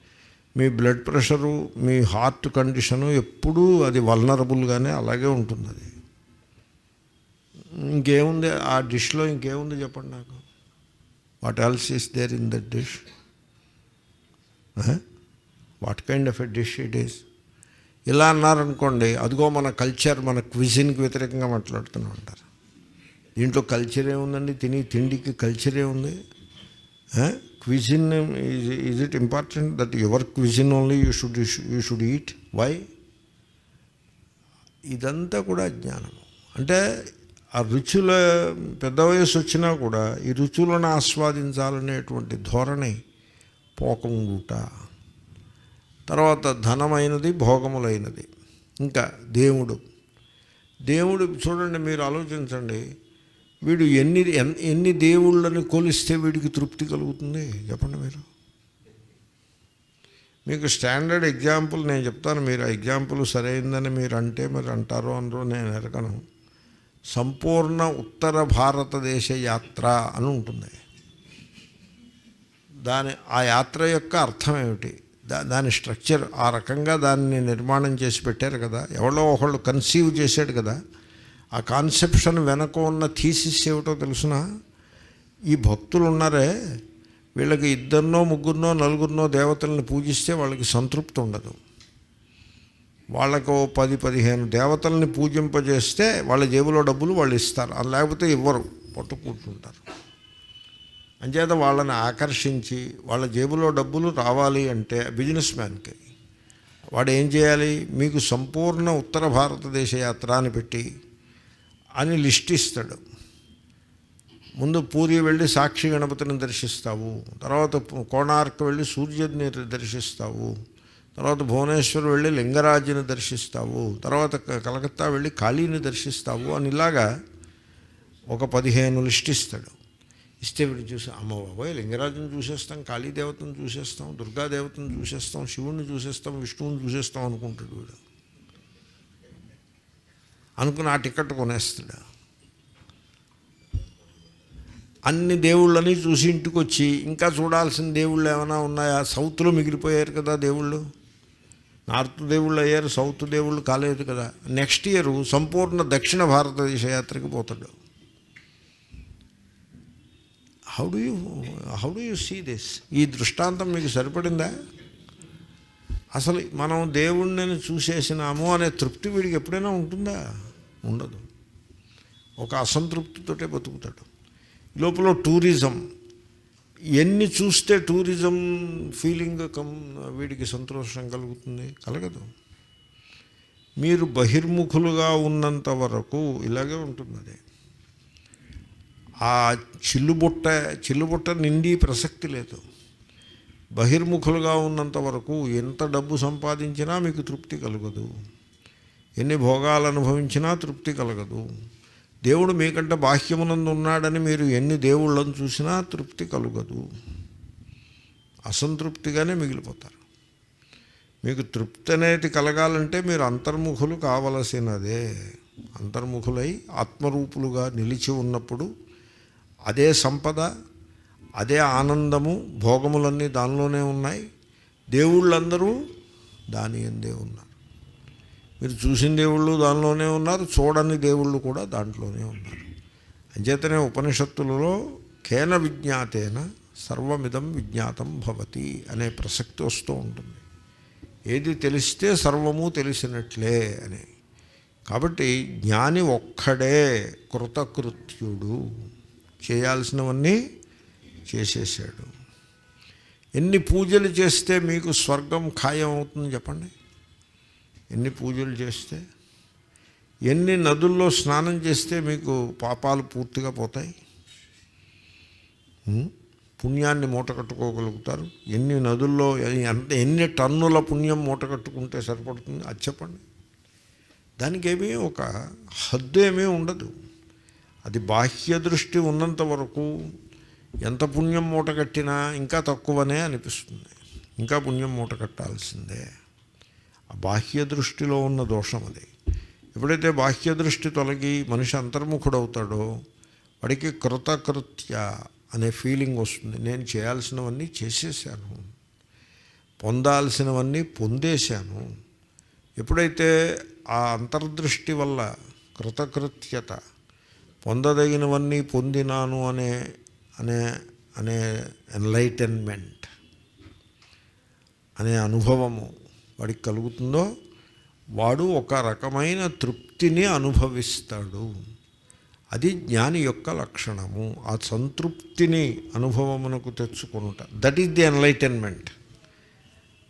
మీ బ్లడ్ ప్రెషరు మీ హార్ట్ కండిషను ఎప్పుడూ అది వల్నరబుల్గానే అలాగే ఉంటుంది అది ఇంకేముంది ఆ డిష్లో ఇంకేముంది చెప్పండి నాకు? What else is there in that dish what kind of a dish it is. ఇలా అన్నారనుకోండి అదిగో మన కల్చర్ మన క్విజిన్కి వ్యతిరేకంగా మాట్లాడుతూనే ఉంటారు. దీంట్లో కల్చర్ ఏముందండి? తిని తిండికి కల్చర్ ఏముంది? Cuisine is it important that your cuisine only you should you should eat? Why? ఇదంతా కూడా జ్ఞానం. అంటే ఆ రుచుల పెద్ద వయసు వచ్చినా కూడా ఈ రుచులను ఆస్వాదించాలనేటువంటి ధోరణి పోకంగుట. తర్వాత ధనమైనది భోగములైనది. ఇంకా దేవుడు. దేవుడు చూడండి మీరు ఆలోచించండి. వీడు ఎన్ని ఎన్ని దేవుళ్ళని కొలిస్తే వీడికి తృప్తి కలుగుతుంది? చెప్పండి మీరు. మీకు స్టాండర్డ్ ఎగ్జాంపుల్ నేను చెప్తాను. మీరు ఆ ఎగ్జాంపుల్ సరైందని మీరు అంటే మరి అంటారో అనరో నేను ఎరగను. సంపూర్ణ ఉత్తర భారతదేశ యాత్ర అని ఉంటుంది. దాని ఆ యాత్ర యొక్క అర్థం ఏమిటి? దా దాని స్ట్రక్చర్ ఆ రకంగా దాన్ని నిర్మాణం చేసి పెట్టారు కదా. ఎవరో ఒకళ్ళు కన్సీవ్ చేశాడు కదా. ఆ కాన్సెప్షన్ వెనక ఉన్న థీసిస్ ఏమిటో తెలుసిన? ఈ భక్తులు ఉన్నారే వీళ్ళకి ఇద్దరినో ముగ్గురినో నలుగురినో దేవతల్ని పూజిస్తే వాళ్ళకి సంతృప్తి ఉండదు. వాళ్ళకు పది పదిహేను దేవతల్ని పూజింపజేస్తే వాళ్ళ జేబులో డబ్బులు వాళ్ళు ఇస్తారు. లేకపోతే ఇవ్వరు. పట్టు కూర్చుంటారు అంచేత వాళ్ళని ఆకర్షించి వాళ్ళ జేబులో డబ్బులు రావాలి అంటే బిజినెస్ మ్యాన్కి. వాడు ఏం చేయాలి? మీకు సంపూర్ణ ఉత్తర భారతదేశ యాత్ర అని పెట్టి అని లిస్ట్ ఇస్తాడు. ముందు పూరి వెళ్ళి సాక్షి గణపతిని దర్శిస్తావు. తర్వాత కోణార్క్ వెళ్ళి సూర్యుడిని దర్శిస్తావు. తర్వాత భువనేశ్వర్ వెళ్ళి లింగరాజుని దర్శిస్తావు. తర్వాత కలకత్తా వెళ్ళి కాళీని దర్శిస్తావు అని ఇలాగా ఒక పదిహేను లిస్ట్ ఇస్తాడు. ఇస్తే వీడు చూసి అమ్మ బాబోయ్ లింగరాజుని చూసేస్తాం కాళీదేవతను చూసేస్తాం దుర్గాదేవతను చూసేస్తాం శివుణ్ణి చూసేస్తాం విష్ణువుని చూసేస్తాం అనుకుంటాడు వీడు. అనుకుని ఆ టికెట్ కొనేస్తాడు. అన్ని దేవుళ్ళని చూసి ఇంటికి వచ్చి ఇంకా చూడాల్సిన దేవుళ్ళు ఏమైనా ఉన్నాయా? సౌత్లో మిగిలిపోయారు కదా దేవుళ్ళు. నార్త్ దేవుళ్ళు అయ్యారు సౌత్ దేవుళ్ళు కాలేదు కదా. నెక్స్ట్ ఇయర్ సంపూర్ణ దక్షిణ భారతదేశ యాత్రకి పోతాడు. How do you how do you see this ఈ దృష్టాంతం మీకు సరిపడిందా? అసలు మనం దేవుణ్ణి చూసేసినాము అనే తృప్తి వీడికి ఎప్పుడైనా ఉంటుందా? ఉండదు. ఒక అసంతృప్తితోటే బతుకుతాడు. లోపల టూరిజం. ఎన్ని చూస్తే టూరిజం ఫీలింగ్ కం వీడికి సంతోషం కలుగుతుంది? కలగదు. మీరు బహిర్ముఖులుగా ఉన్నంత వరకు ఇలాగే ఉంటుంది అది ఆ చిల్లుబుట్ట చిల్లుబుట్ట నిండి ప్రసక్తి లేదు. బహిర్ముఖులుగా ఉన్నంత వరకు ఎంత డబ్బు సంపాదించినా మీకు తృప్తి కలగదు. ఎన్ని భోగాలు అనుభవించినా తృప్తి కలగదు. దేవుడు మీకంటే బాహ్యమునందు ఉన్నాడని మీరు ఎన్ని దేవుళ్ళను చూసినా తృప్తి కలుగదు. అసంతృప్తిగానే మిగిలిపోతారు. మీకు తృప్తి అనేది కలగాలంటే మీరు అంతర్ముఖులు కావలసినదే. అంతర్ముఖులై ఆత్మరూపులుగా నిలిచి ఉన్నప్పుడు అదే సంపద అదే ఆనందము భోగములన్నీ దానిలోనే ఉన్నాయి. దేవుళ్ళందరూ దాని ఎందే ఉన్నారు. మీరు చూసిన దేవుళ్ళు దానిలోనే ఉన్నారు చూడని దేవుళ్ళు కూడా దాంట్లోనే ఉన్నారు. అంచేతనే ఉపనిషత్తులలో కేన విజ్ఞాతేన సర్వమిదం విజ్ఞాతం భవతి అనే ప్రసక్తి వస్తూ ఉంటుంది. ఏది తెలిస్తే సర్వము తెలిసినట్లే అని. కాబట్టి జ్ఞాని ఒక్కడే కృతకృత్యుడు. చేయాల్సినవన్నీ చేసేసాడు ఎన్ని పూజలు చేస్తే మీకు స్వర్గం ఖాయం అవుతుంది చెప్పండి. ఎన్ని పూజలు చేస్తే ఎన్ని నదుల్లో స్నానం చేస్తే మీకు పాపాలు పూర్తిగా పోతాయి? పుణ్యాన్ని మూట కట్టుకోగలుగుతారు. ఎన్ని నదుల్లో ఎంత ఎన్ని టన్నుల పుణ్యం మూట కట్టుకుంటే సరిపడుతుంది? అది చెప్పండి. దానికి ఏమీ ఒక హద్దు ఏమీ ఉండదు. అది బాహ్య దృష్టి ఉన్నంత వరకు ఎంత పుణ్యం మూట కట్టినా ఇంకా తక్కువనే అనిపిస్తుంది. ఇంకా పుణ్యం మూట కట్టాల్సిందే. ఆ బాహ్య దృష్టిలో ఉన్న దోషం అది. ఎప్పుడైతే బాహ్య దృష్టి తొలగి మనిషి అంతర్ముఖుడవుతాడో వాడికి కృతకృత్య అనే ఫీలింగ్ వస్తుంది. నేను చేయాల్సినవన్నీ చేసేసాను. పొందాల్సినవన్నీ పొందేశాను. ఎప్పుడైతే ఆ అంతర్దృష్టి వల్ల కృతకృత్యత పొందదగినవన్నీ పొందినాను అనే అనే అనే ఎన్లైటన్మెంట్ అనే అనుభవము వాడికి కలుగుతుందో వాడు ఒక రకమైన తృప్తిని అనుభవిస్తాడు. అది జ్ఞాని యొక్క లక్షణము. ఆ సంతృప్తిని అనుభవమునకు తెచ్చుకునుట. That is the enlightenment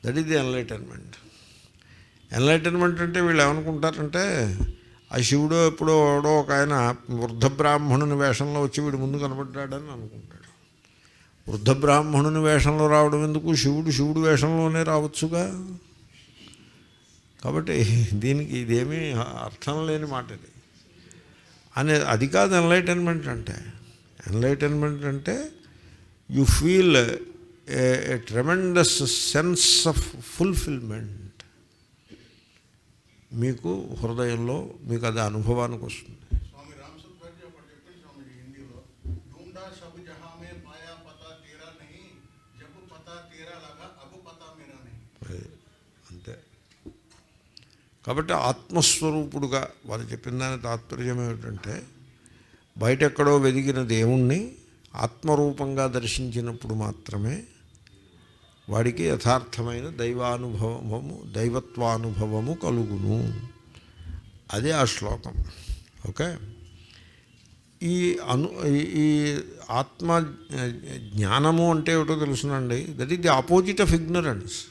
that is the enlightenment enlightenment అంటే వీళ్ళు ఏమనుకుంటారంటే ఆ శివుడు ఎప్పుడో ఎవడో ఒక ఆయన వృద్ధ బ్రాహ్మణుని వేషంలో వచ్చి వీడు ముందు కనబడ్డాడని అనుకుంటాడు. వృద్ధ బ్రాహ్మణుని వేషంలో రావడం ఎందుకు? శివుడు శివుడు వేషంలోనే రావచ్చుగా? కాబట్టి దీనికి ఇదేమీ అర్థం లేని మాట ఇది. అనే అది కాదు ఎన్లైటన్మెంట్ అంటే. ఎన్లైటన్మెంట్ అంటే you feel a tremendous sense of fulfilment మీకు హృదయంలో మీకు అది అనుభవానికి వస్తుంది. అంతే. కాబట్టి ఆత్మస్వరూపుడుగా వాళ్ళు చెప్పిన దాని తాత్పర్యం ఏమిటంటే బయట ఎక్కడో వెదిగిన దేవుణ్ణి ఆత్మరూపంగా దర్శించినప్పుడు మాత్రమే వాడికి యథార్థమైన దైవానుభవము దైవత్వానుభవము కలుగును. అదే ఆ శ్లోకం. ఓకే? ఈ అను ఈ- ఈ ఆత్మ జ్ఞానము అంటే ఏమిటో తెలుసునండి. That is the opposite of ignorance.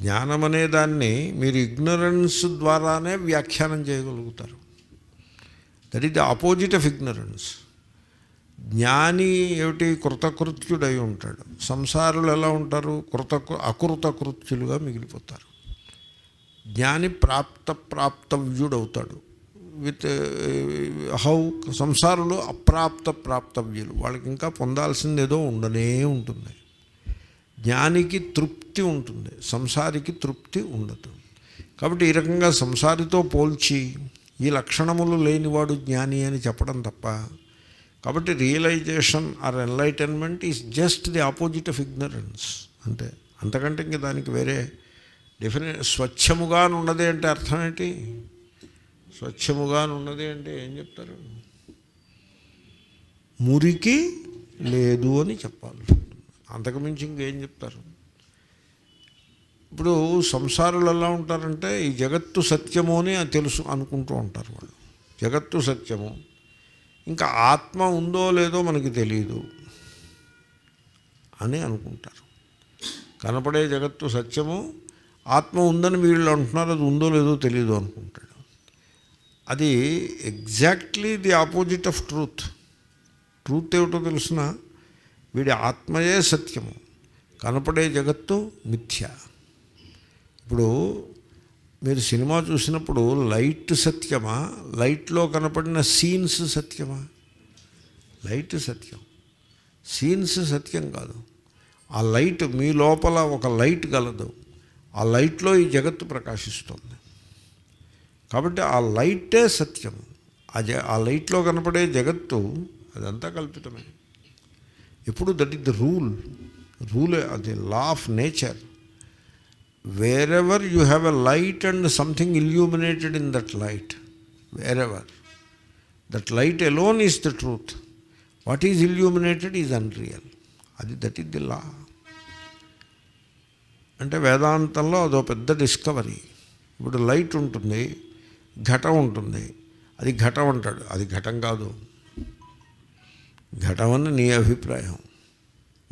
జ్ఞానం అనే దాన్ని మీరు ఇగ్నరెన్స్ ద్వారానే వ్యాఖ్యానం చేయగలుగుతారు. That is the opposite of ignorance. జ్ఞాని ఏమిటి? కృతకృత్యుడై ఉంటాడు. సంసారులు ఎలా ఉంటారు? కృత అకృతకృత్యులుగా మిగిలిపోతారు. జ్ఞాని ప్రాప్త ప్రాప్తవ్యుడవుతాడు విత్ హౌ సంసారులు అప్రాప్త ప్రాప్తవ్యులు వాళ్ళకి ఇంకా పొందాల్సింది ఏదో ఉండనే ఉంటుంది. జ్ఞానికి తృప్తి ఉంటుంది. సంసారికి తృప్తి ఉండదు. కాబట్టి ఈ రకంగా సంసారితో పోల్చి ఈ లక్షణములు లేనివాడు జ్ఞాని అని చెప్పడం తప్ప కాబట్టి realisation or enlightenment is just the opposite of ignorance అంతే అంతకంటే ఇంక దానికి వేరే డెఫినెట్ స్వచ్ఛముగా ఉన్నది అంటే అర్థం ఏంటి? స్వచ్ఛముగా ఉన్నది అంటే ఏం చెప్తారు? మురికి లేదు అని చెప్పాలి. అంతకుమించి ఇంకేం చెప్తారు? ఇప్పుడు సంసారులు ఎలా ఉంటారంటే ఈ జగత్తు సత్యము అని తెలుసు అనుకుంటూ ఉంటారు వాళ్ళు. జగత్తు సత్యము ఇంకా ఆత్మ ఉందో లేదో మనకి తెలియదు అని అనుకుంటారు. కనపడే జగత్తు సత్యము ఆత్మ ఉందని వీళ్ళు అంటున్నారు అది ఉందో లేదో తెలియదు అనుకుంటాడు. అది exactly the opposite of truth. Truth ఏమిటో తెలిసిన? వీడి ఆత్మయే సత్యము కనపడే జగత్తు మిథ్య. ఇప్పుడు మీరు సినిమా చూసినప్పుడు లైట్ సత్యమా? లైట్లో కనపడిన సీన్స్ సత్యమా? లైట్ సత్యం. సీన్స్ సత్యం కాదు. ఆ లైట్ మీ లోపల ఒక లైట్ గలదు ఆ లైట్లో ఈ జగత్తు ప్రకాశిస్తుంది. కాబట్టి ఆ లైటే సత్యం. ఆ జ ఆ లైట్లో కనపడే జగత్తు అదంతా కల్పితమే. ఇప్పుడు that is the rule. Rule అది law of nature. Wherever you have a light and something illuminated in that light wherever that light alone is the truth what is illuminated is unreal అది that is the law అంటే వేదాంతంలో అదో పెద్ద discovery ఇప్పుడు light ఉంటుంది ఘటం ఉంటుంది. అది ఘటం అంటాడు. అది ఘటం కాదు. ఘటం అని నీ అభిప్రాయం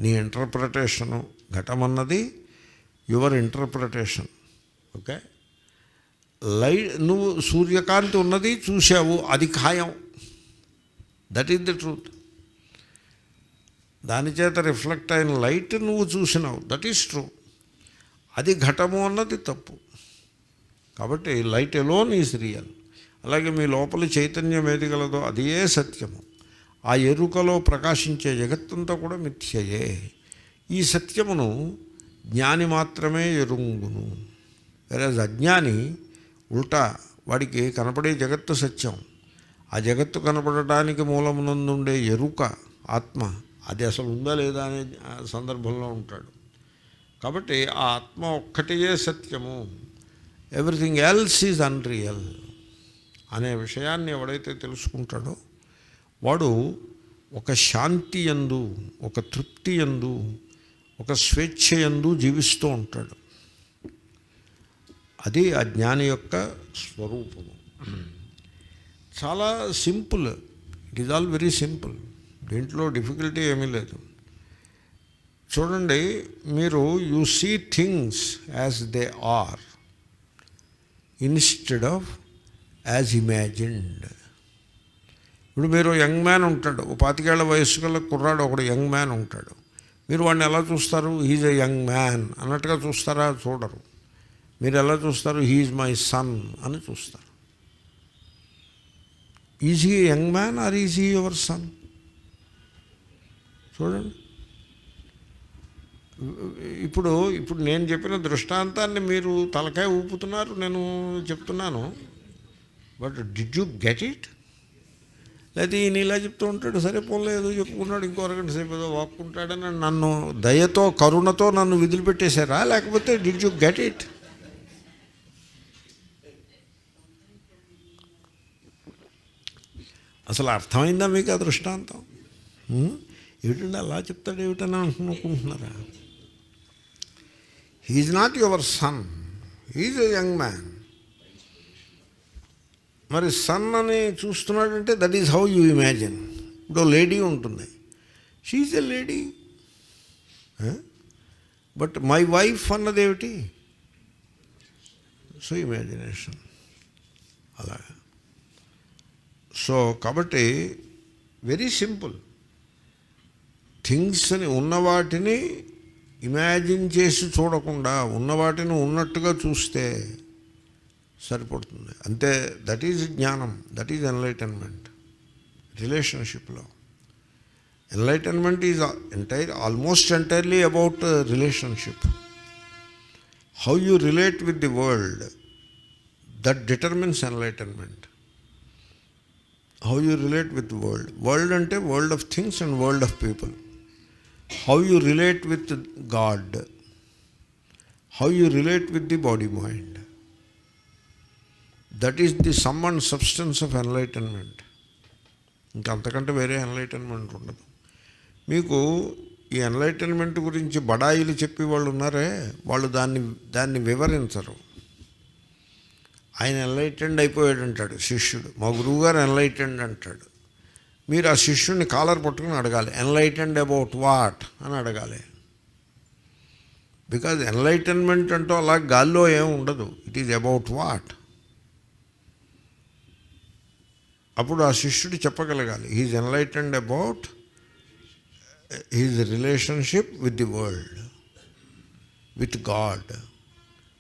నీ ఇంటర్ప్రిటేషను ఘటం అన్నది యువర్ ఇంటర్ప్రిటేషన్ ఓకే? లైట్ నువ్వు సూర్యకాంతి ఉన్నది చూసావు అది ఖాయం. దట్ ఈస్ ద ట్రూత్ దాని చేత రిఫ్లెక్ట్ అయిన లైట్ నువ్వు చూసినావు దట్ ఈస్ ట్రూ అది ఘటము అన్నది తప్పు. కాబట్టి లైట్ ఎలోన్ ఈజ్ రియల్ అలాగే మీ లోపల చైతన్యం ఏది గలదో అదే సత్యము. ఆ ఎరుకలో ప్రకాశించే జగత్తంతా కూడా మిథ్యయే. ఈ సత్యమును జ్ఞాని మాత్రమే ఎరుంగును. వేరే అజ్ఞాని ఉల్టా వాడికి కనపడే జగత్తు సత్యం. ఆ జగత్తు కనపడటానికి మూలమునందుండే ఎరుక ఆత్మ అది అసలు ఉందా లేదా అనే సందర్భంలో ఉంటాడు. కాబట్టి ఆ ఆత్మ ఒక్కటియే సత్యము. ఎవ్రీథింగ్ ఎల్స్ ఈజ్ అన్రియల్ అనే విషయాన్ని ఎవడైతే తెలుసుకుంటాడో వాడు ఒక శాంతి ఎందు ఒక తృప్తి ఎందు ఒక స్వేచ్ఛ ఎందు జీవిస్తూ ఉంటాడు. అది ఆ జ్ఞాని యొక్క స్వరూపము. చాలా simple. It is all very simple దీంట్లో డిఫికల్టీ ఏమీ లేదు. చూడండి మీరు you see things as they are instead of as imagined ఇప్పుడు మీరు యంగ్ మ్యాన్ ఉంటాడు. ఓ పాతికేళ్ళ వయస్సు గల కుర్రాడు ఒకడు యంగ్ మ్యాన్ ఉంటాడు. మీరు వాడిని ఎలా చూస్తారు? హీజ్ ఎ యంగ్ మ్యాన్ అన్నట్టుగా చూస్తారా? చూడరు. మీరు ఎలా చూస్తారు? హీజ్ మై సన్ అని చూస్తారు. Is he young man or is he your son చూడండి. ఇప్పుడు ఇప్పుడు నేను చెప్పిన దృష్టాంతాన్ని మీరు తలకాయ ఊపుతున్నారు నేను చెప్తున్నాను. But did you get it లేకపోతే ఈయన ఇలా చెప్తూ ఉంటాడు సరే పోలేదు చెప్పుకున్నాడు ఇంకో అరగంట సేపు ఏదో వాక్కుంటాడని నన్ను దయతో కరుణతో నన్ను విదిలిపెట్టేశారా? లేకపోతే డిడ్ యూ గెట్ ఇట్ అసలు అర్థమైందా మీకు ఆ దృష్టాంతం? ఏమిటండి అలా చెప్తాడు ఏమిటని అనుకుంటున్నారా? He's not your son he's a young man మరి సన్ అని చూస్తున్నాడంటే that is how you imagine ఇప్పుడు లేడీ ఉంటుంది. She's a lady but my wife అన్నదేమిటి so imagination అలాగా. సో కాబట్టి వెరీ సింపుల్ థింగ్స్ అని ఉన్నవాటిని ఇమాజిన్ చేసి చూడకుండా ఉన్న వాటిని ఉన్నట్టుగా చూస్తే సరిపడుతుంది. అంతే దట్ ఈజ్ జ్ఞానం దట్ ఈజ్ ఎన్లైటన్మెంట్ రిలేషన్షిప్లో enlightenment is entire almost entirely about relationship how you relate with the world that determines enlightenment how you relate with world world అంటే world of things and world of people how you relate with God how you relate with the body mind that is the sum and substance of enlightenment ఇంకంతకంటే వేరే enlightenment ఉండదు. మీకు ఈ enlightenment గురించి బడాయిలు చెప్పి వాళ్ళు ఉన్నారే వాళ్ళు దాన్ని దాన్ని వివరించరు. ఆయన ఎన్లైటెండ్ అయిపోయాడు అంటాడు శిష్యుడు. మా గురువుగారు ఎన్లైటెండ్ అంటాడు. మీరు ఆ శిష్యుడిని కాలర్ పట్టుకుని అడగాలి ఎన్లైటెండ్ అబౌట్ వాట్ అని అడగాలి. బికాజ్ ఎన్లైటన్మెంట్ అంటూ అలా గాల్లో ఏం ఉండదు. ఇట్ ఈజ్ అబౌట్ వాట్ అప్పుడు ఆ శిష్యుడు చెప్పగలగాలి. He's enlightened about his relationship with the world with God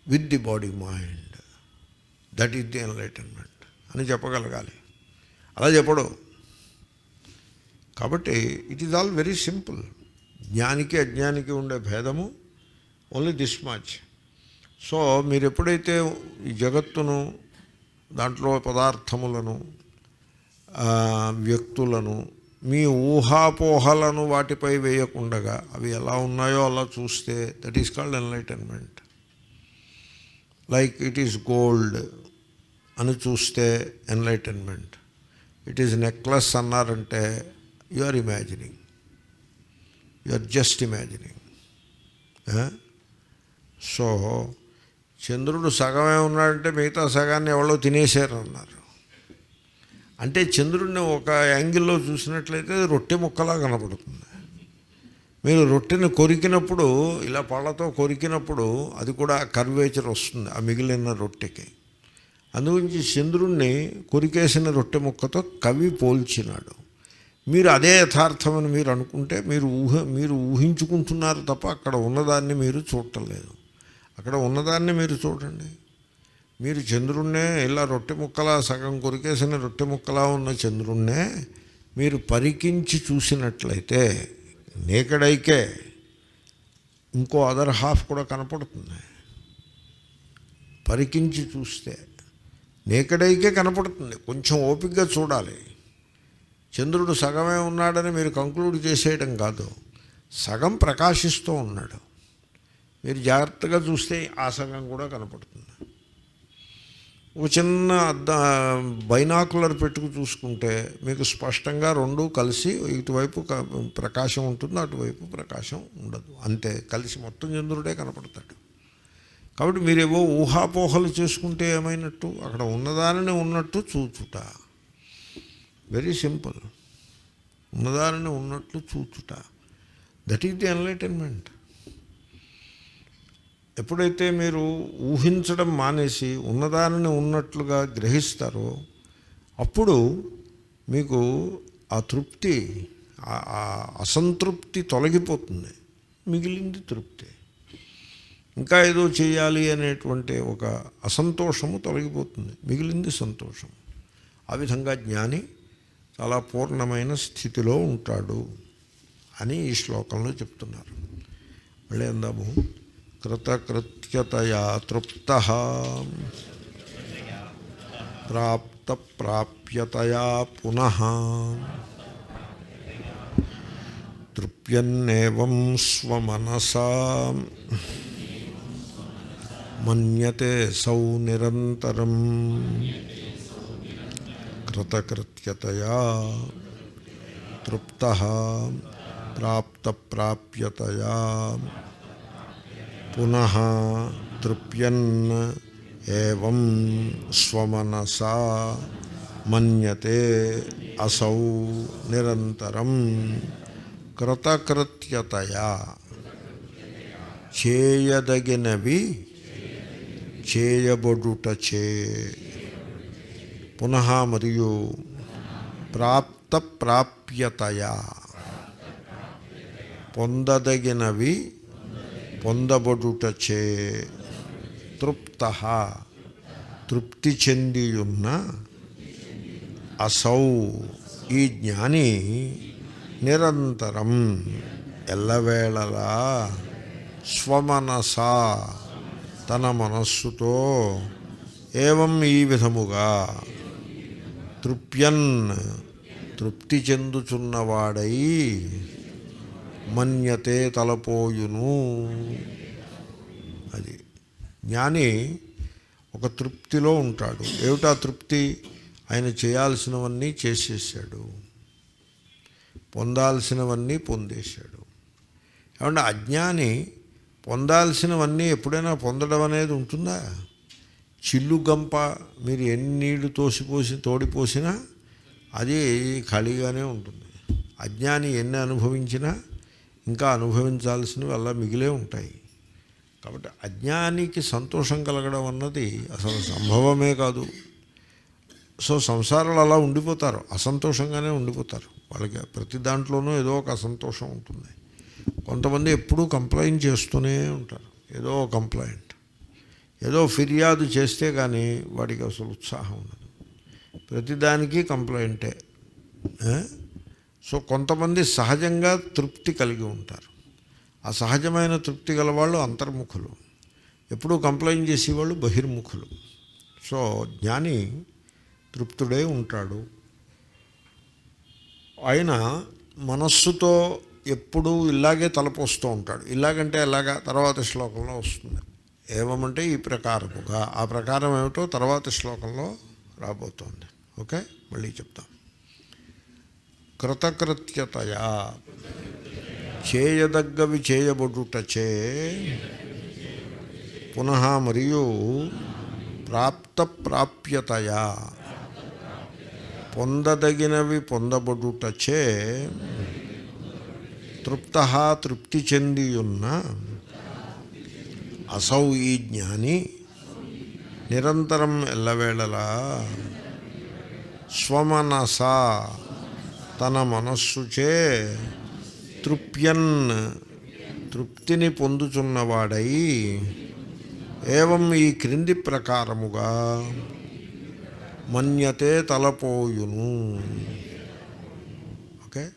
with the body mind that is the enlightenment అని చెప్పగలగాలి. అలా చెప్పడు. కాబట్టి it is all very simple జ్ఞానికి అజ్ఞానికి ఉండే భేదము ఓన్లీ దిస్ మచ్ సో మీరు ఎప్పుడైతే ఈ జగత్తును దాంట్లో పదార్థములను వ్యక్తులను మీ ఊహాపోహలను వాటిపై వేయకుండగా అవి ఎలా ఉన్నాయో అలా చూస్తే that is called enlightenment like it is gold అని చూస్తే ఎన్లైటన్మెంట్ ఇట్ ఈస్ నెక్లెస్ అన్నారంటే you are imagining you are just imagining so చంద్రుడు సగమే ఉన్నాడంటే మిగతా సగాన్ని ఎవరో తినేశారు అన్నారు అంటే చంద్రుడిని ఒక యాంగిల్లో చూసినట్లయితే రొట్టె ముక్కలా కనపడుతుంది మీరు రొట్టెని కొరికినప్పుడు ఇలా పళ్ళతో కొరికినప్పుడు అది కూడా కర్వేచర్ వస్తుంది ఆ మిగిలిన రొట్టెకి. అందుగురించి చంద్రుణ్ణి కొరికేసిన రొట్టె ముక్కతో కవి పోల్చినాడు. మీరు అదే యథార్థమని మీరు అనుకుంటే మీరు ఊహ మీరు ఊహించుకుంటున్నారు తప్ప అక్కడ ఉన్నదాన్ని మీరు చూడటం లేదు. అక్కడ ఉన్నదాన్ని మీరు చూడండి. మీరు చంద్రుణ్ణే ఇలా రొట్టె ముక్కలా సగం కొరికేసిన రొట్టె ముక్కలా ఉన్న చంద్రుణ్ణే మీరు పరికించి చూసినట్లయితే నేకడైకే ఇంకో అదర్ హాఫ్ కూడా కనపడుతుంది. పరికించి చూస్తే నేకడైకే కనపడుతుంది. కొంచెం ఓపికగా చూడాలి. చంద్రుడు సగమే ఉన్నాడని మీరు కంక్లూడ్ చేసేయడం కాదు. సగం ప్రకాశిస్తూ ఉన్నాడు. మీరు జాగ్రత్తగా చూస్తే ఆ సగం కూడా కనపడుతుంది. ఒక చిన్న అద్ద బైనాకులర్ పెట్టుకు చూసుకుంటే మీకు స్పష్టంగా రెండు కలిసి ఇటువైపు ప్రకాశం ఉంటుంది అటువైపు ప్రకాశం ఉండదు. అంతే కలిసి మొత్తం చంద్రుడే కనపడతాడు. కాబట్టి మీరేవో ఊహాపోహలు చేసుకుంటే ఏమైనట్టు అక్కడ ఉన్నదానిని ఉన్నట్టు చూచుట. వెరీ సింపుల్ ఉన్నదానిని ఉన్నట్లు చూచుట. దట్ ఈస్ ది ఎన్లైటన్మెంట్ ఎప్పుడైతే మీరు ఊహించడం మానేసి ఉన్నదానిని ఉన్నట్లుగా గ్రహిస్తారో అప్పుడు మీకు ఆ తృప్తి అసంతృప్తి తొలగిపోతుంది. మిగిలింది తృప్తి. ఇంకా ఏదో చేయాలి అనేటువంటి ఒక అసంతోషము తొలగిపోతుంది. మిగిలింది సంతోషం. ఆ విధంగా జ్ఞాని చాలా పూర్ణమైన స్థితిలో ఉంటాడు అని ఈ శ్లోకంలో చెప్తున్నారు. మళ్ళీ అందాము. కృతకృత్యతయా తృప్త ప్రాప్త ప్రాప్యతయా పునః తృప్యన్నేవం స్వమనసా మన్యతే సౌ నిరంతరం కృతకృత్యతయా తృప్త ప్రాప్త ప్రాప్యతయా పునః తృప్యన్ ఏవం స్వమనసా మన్యతే అసౌ నిరంతరం కృతకృత్యతయా చేయదగినవి చేయబడుటచే పునః మరియు ప్రాప్త ప్రాప్యతయా పొందదగినవి పొందబడుటచే తృప్త. తృప్తి చెందియున్న అసౌ ఈ జ్ఞాని నిరంతరం ఎల్లవేళలా స్వమనసా తన మనస్సుతో ఏవం ఈ విధముగా తృప్యన్ తృప్తి చెందుచున్నవాడై మన్యతే తలపోయును. అది. జ్ఞాని ఒక తృప్తిలో ఉంటాడు. ఏమిటా తృప్తి? ఆయన చేయాల్సినవన్నీ చేసేసాడు. పొందాల్సినవన్నీ పొందేశాడు. ఏమంటే అజ్ఞాని పొందాల్సినవన్నీ ఎప్పుడైనా పొందడం అనేది ఉంటుందా? చిల్లు గంప మీరు ఎన్ని నీళ్ళు తోసిపోసి తోడిపోసినా అది ఖాళీగానే ఉంటుంది. అజ్ఞాని ఎన్ని అనుభవించినా ఇంకా అనుభవించాల్సినవి అలా మిగిలే ఉంటాయి. కాబట్టి అజ్ఞానికి సంతోషం కలగడం అన్నది అసలు సంభవమే కాదు. సో సంసారాలు అలా ఉండిపోతారు అసంతోషంగానే ఉండిపోతారు. వాళ్ళకి ప్రతి దాంట్లోనూ ఏదో ఒక అసంతోషం ఉంటుంది. కొంతమంది ఎప్పుడూ కంప్లైంట్ చేస్తూనే ఉంటారు. ఏదో కంప్లైంట్. ఏదో ఫిర్యాదు చేస్తే కానీ వాడికి అసలు ఉత్సాహం ఉండదు. ప్రతిదానికి కంప్లైంటే సో కొంతమంది సహజంగా తృప్తి కలిగి ఉంటారు. ఆ సహజమైన తృప్తి గలవాళ్ళు అంతర్ముఖులు. ఎప్పుడూ కంప్లైంట్ చేసేవాళ్ళు బహిర్ముఖులు. సో జ్ఞాని తృప్తుడే ఉంటాడు. ఆయన మనస్సుతో ఎప్పుడూ ఇలాగే తలపోస్తూ ఉంటాడు. ఇలాగంటే ఇలాగా తర్వాత శ్లోకంలో వస్తుంది. ఏమమంటే ఈ ప్రకారముగా. ఆ ప్రకారం ఏమిటో తర్వాత శ్లోకంలో రాబోతోంది. ఓకే? మళ్ళీ చెప్తాం. కృతకృత్యతయా. చేయదగ్గవి చేయబడుటచే పునః మరియు ప్రాప్త ప్రాప్యతయా పొందదగినవి పొందబడుటచే తృప్త తృప్తి చెందియున్న అసౌ ఈ జ్ఞాని నిరంతరం ఎల్లవేళలా స్వమనసా తన మనస్సుచే తృప్యన్ తృప్తిని పొందుచున్నవాడై ఏవం ఈ క్రింది ప్రకారముగా మన్యతే తలపోయును. ఓకే?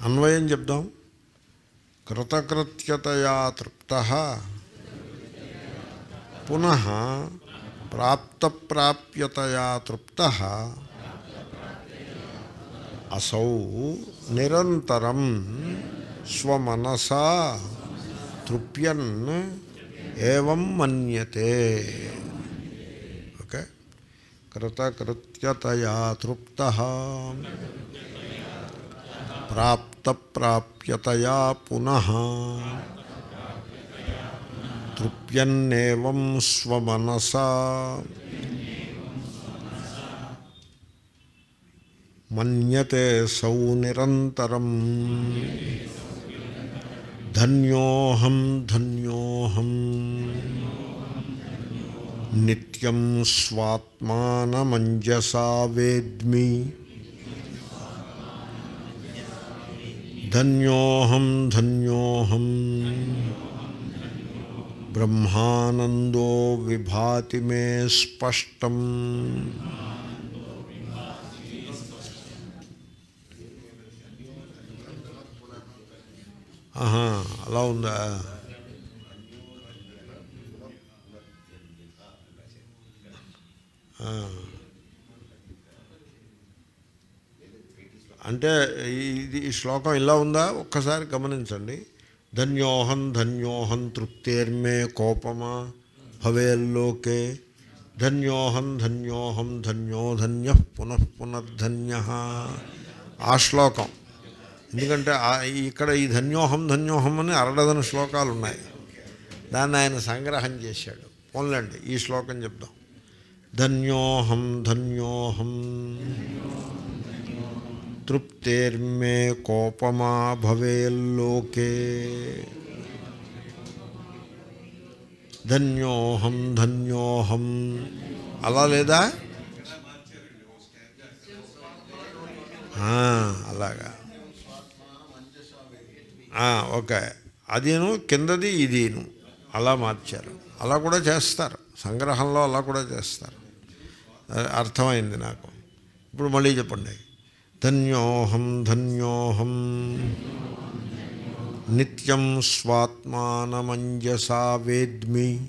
అన్వయం చెప్దాం. కృతకృత్యతయా తృప్త. పునః ప్రాప్తప్రాప్యతయా తృప్త అసౌ నిరంతరం స్వమనసా తృప్యన్ ఏవం మన్యతే ఓకే కృతకృత్యతయా తృప్త ప్రాప్తప్రాప్యతయా పునః తృప్యన్నేవం స్వమనసా మన్యతే సౌ నిరంతరం ధన్యోహం ధన్యోహం నిత్యం స్వాత్మానమంజసా వేద్మి ధన్యోహం ధన్యోహం బ్రహ్మానందో విభాతి మే స్పష్టం. ఆహా అలా ఉందా? అంటే ఇది ఈ శ్లోకం ఇలా ఉందా? ఒక్కసారి గమనించండి. ధన్యోహం ధన్యోహం తృప్తేర్మే కోపమా భవేల్లోకే ధన్యోహం ధన్యోహం ధన్యోధన్య పునఃపునర్ధన్య పునః పునర్ధన్య ఆ శ్లోకం. ఎందుకంటే ఇక్కడ ఈ ధన్యోహం ధన్యోహం అని అరడదన శ్లోకాలు ఉన్నాయి దాన్ని ఆయన సంగ్రహం చేశాడు. పోన్లండి ఈ శ్లోకం చెప్దాం. ధన్యోహం ధన్యోహం తృప్తేర్మే కోపమా భవేల్లోకే ధన్యోహం ధన్యోహం. అలా లేదా? అలాగా. ఓకే. అదిను కిందది ఇదిను. అలా మార్చారు. అలా కూడా చేస్తారు. సంగ్రహంలో అలా కూడా చేస్తారు. అర్థమైంది నాకు. ఇప్పుడు మళ్ళీ చెప్పండి. ధన్యోహం ధన్యోహం నిత్యం స్వాత్మానమంజసా వేద్మి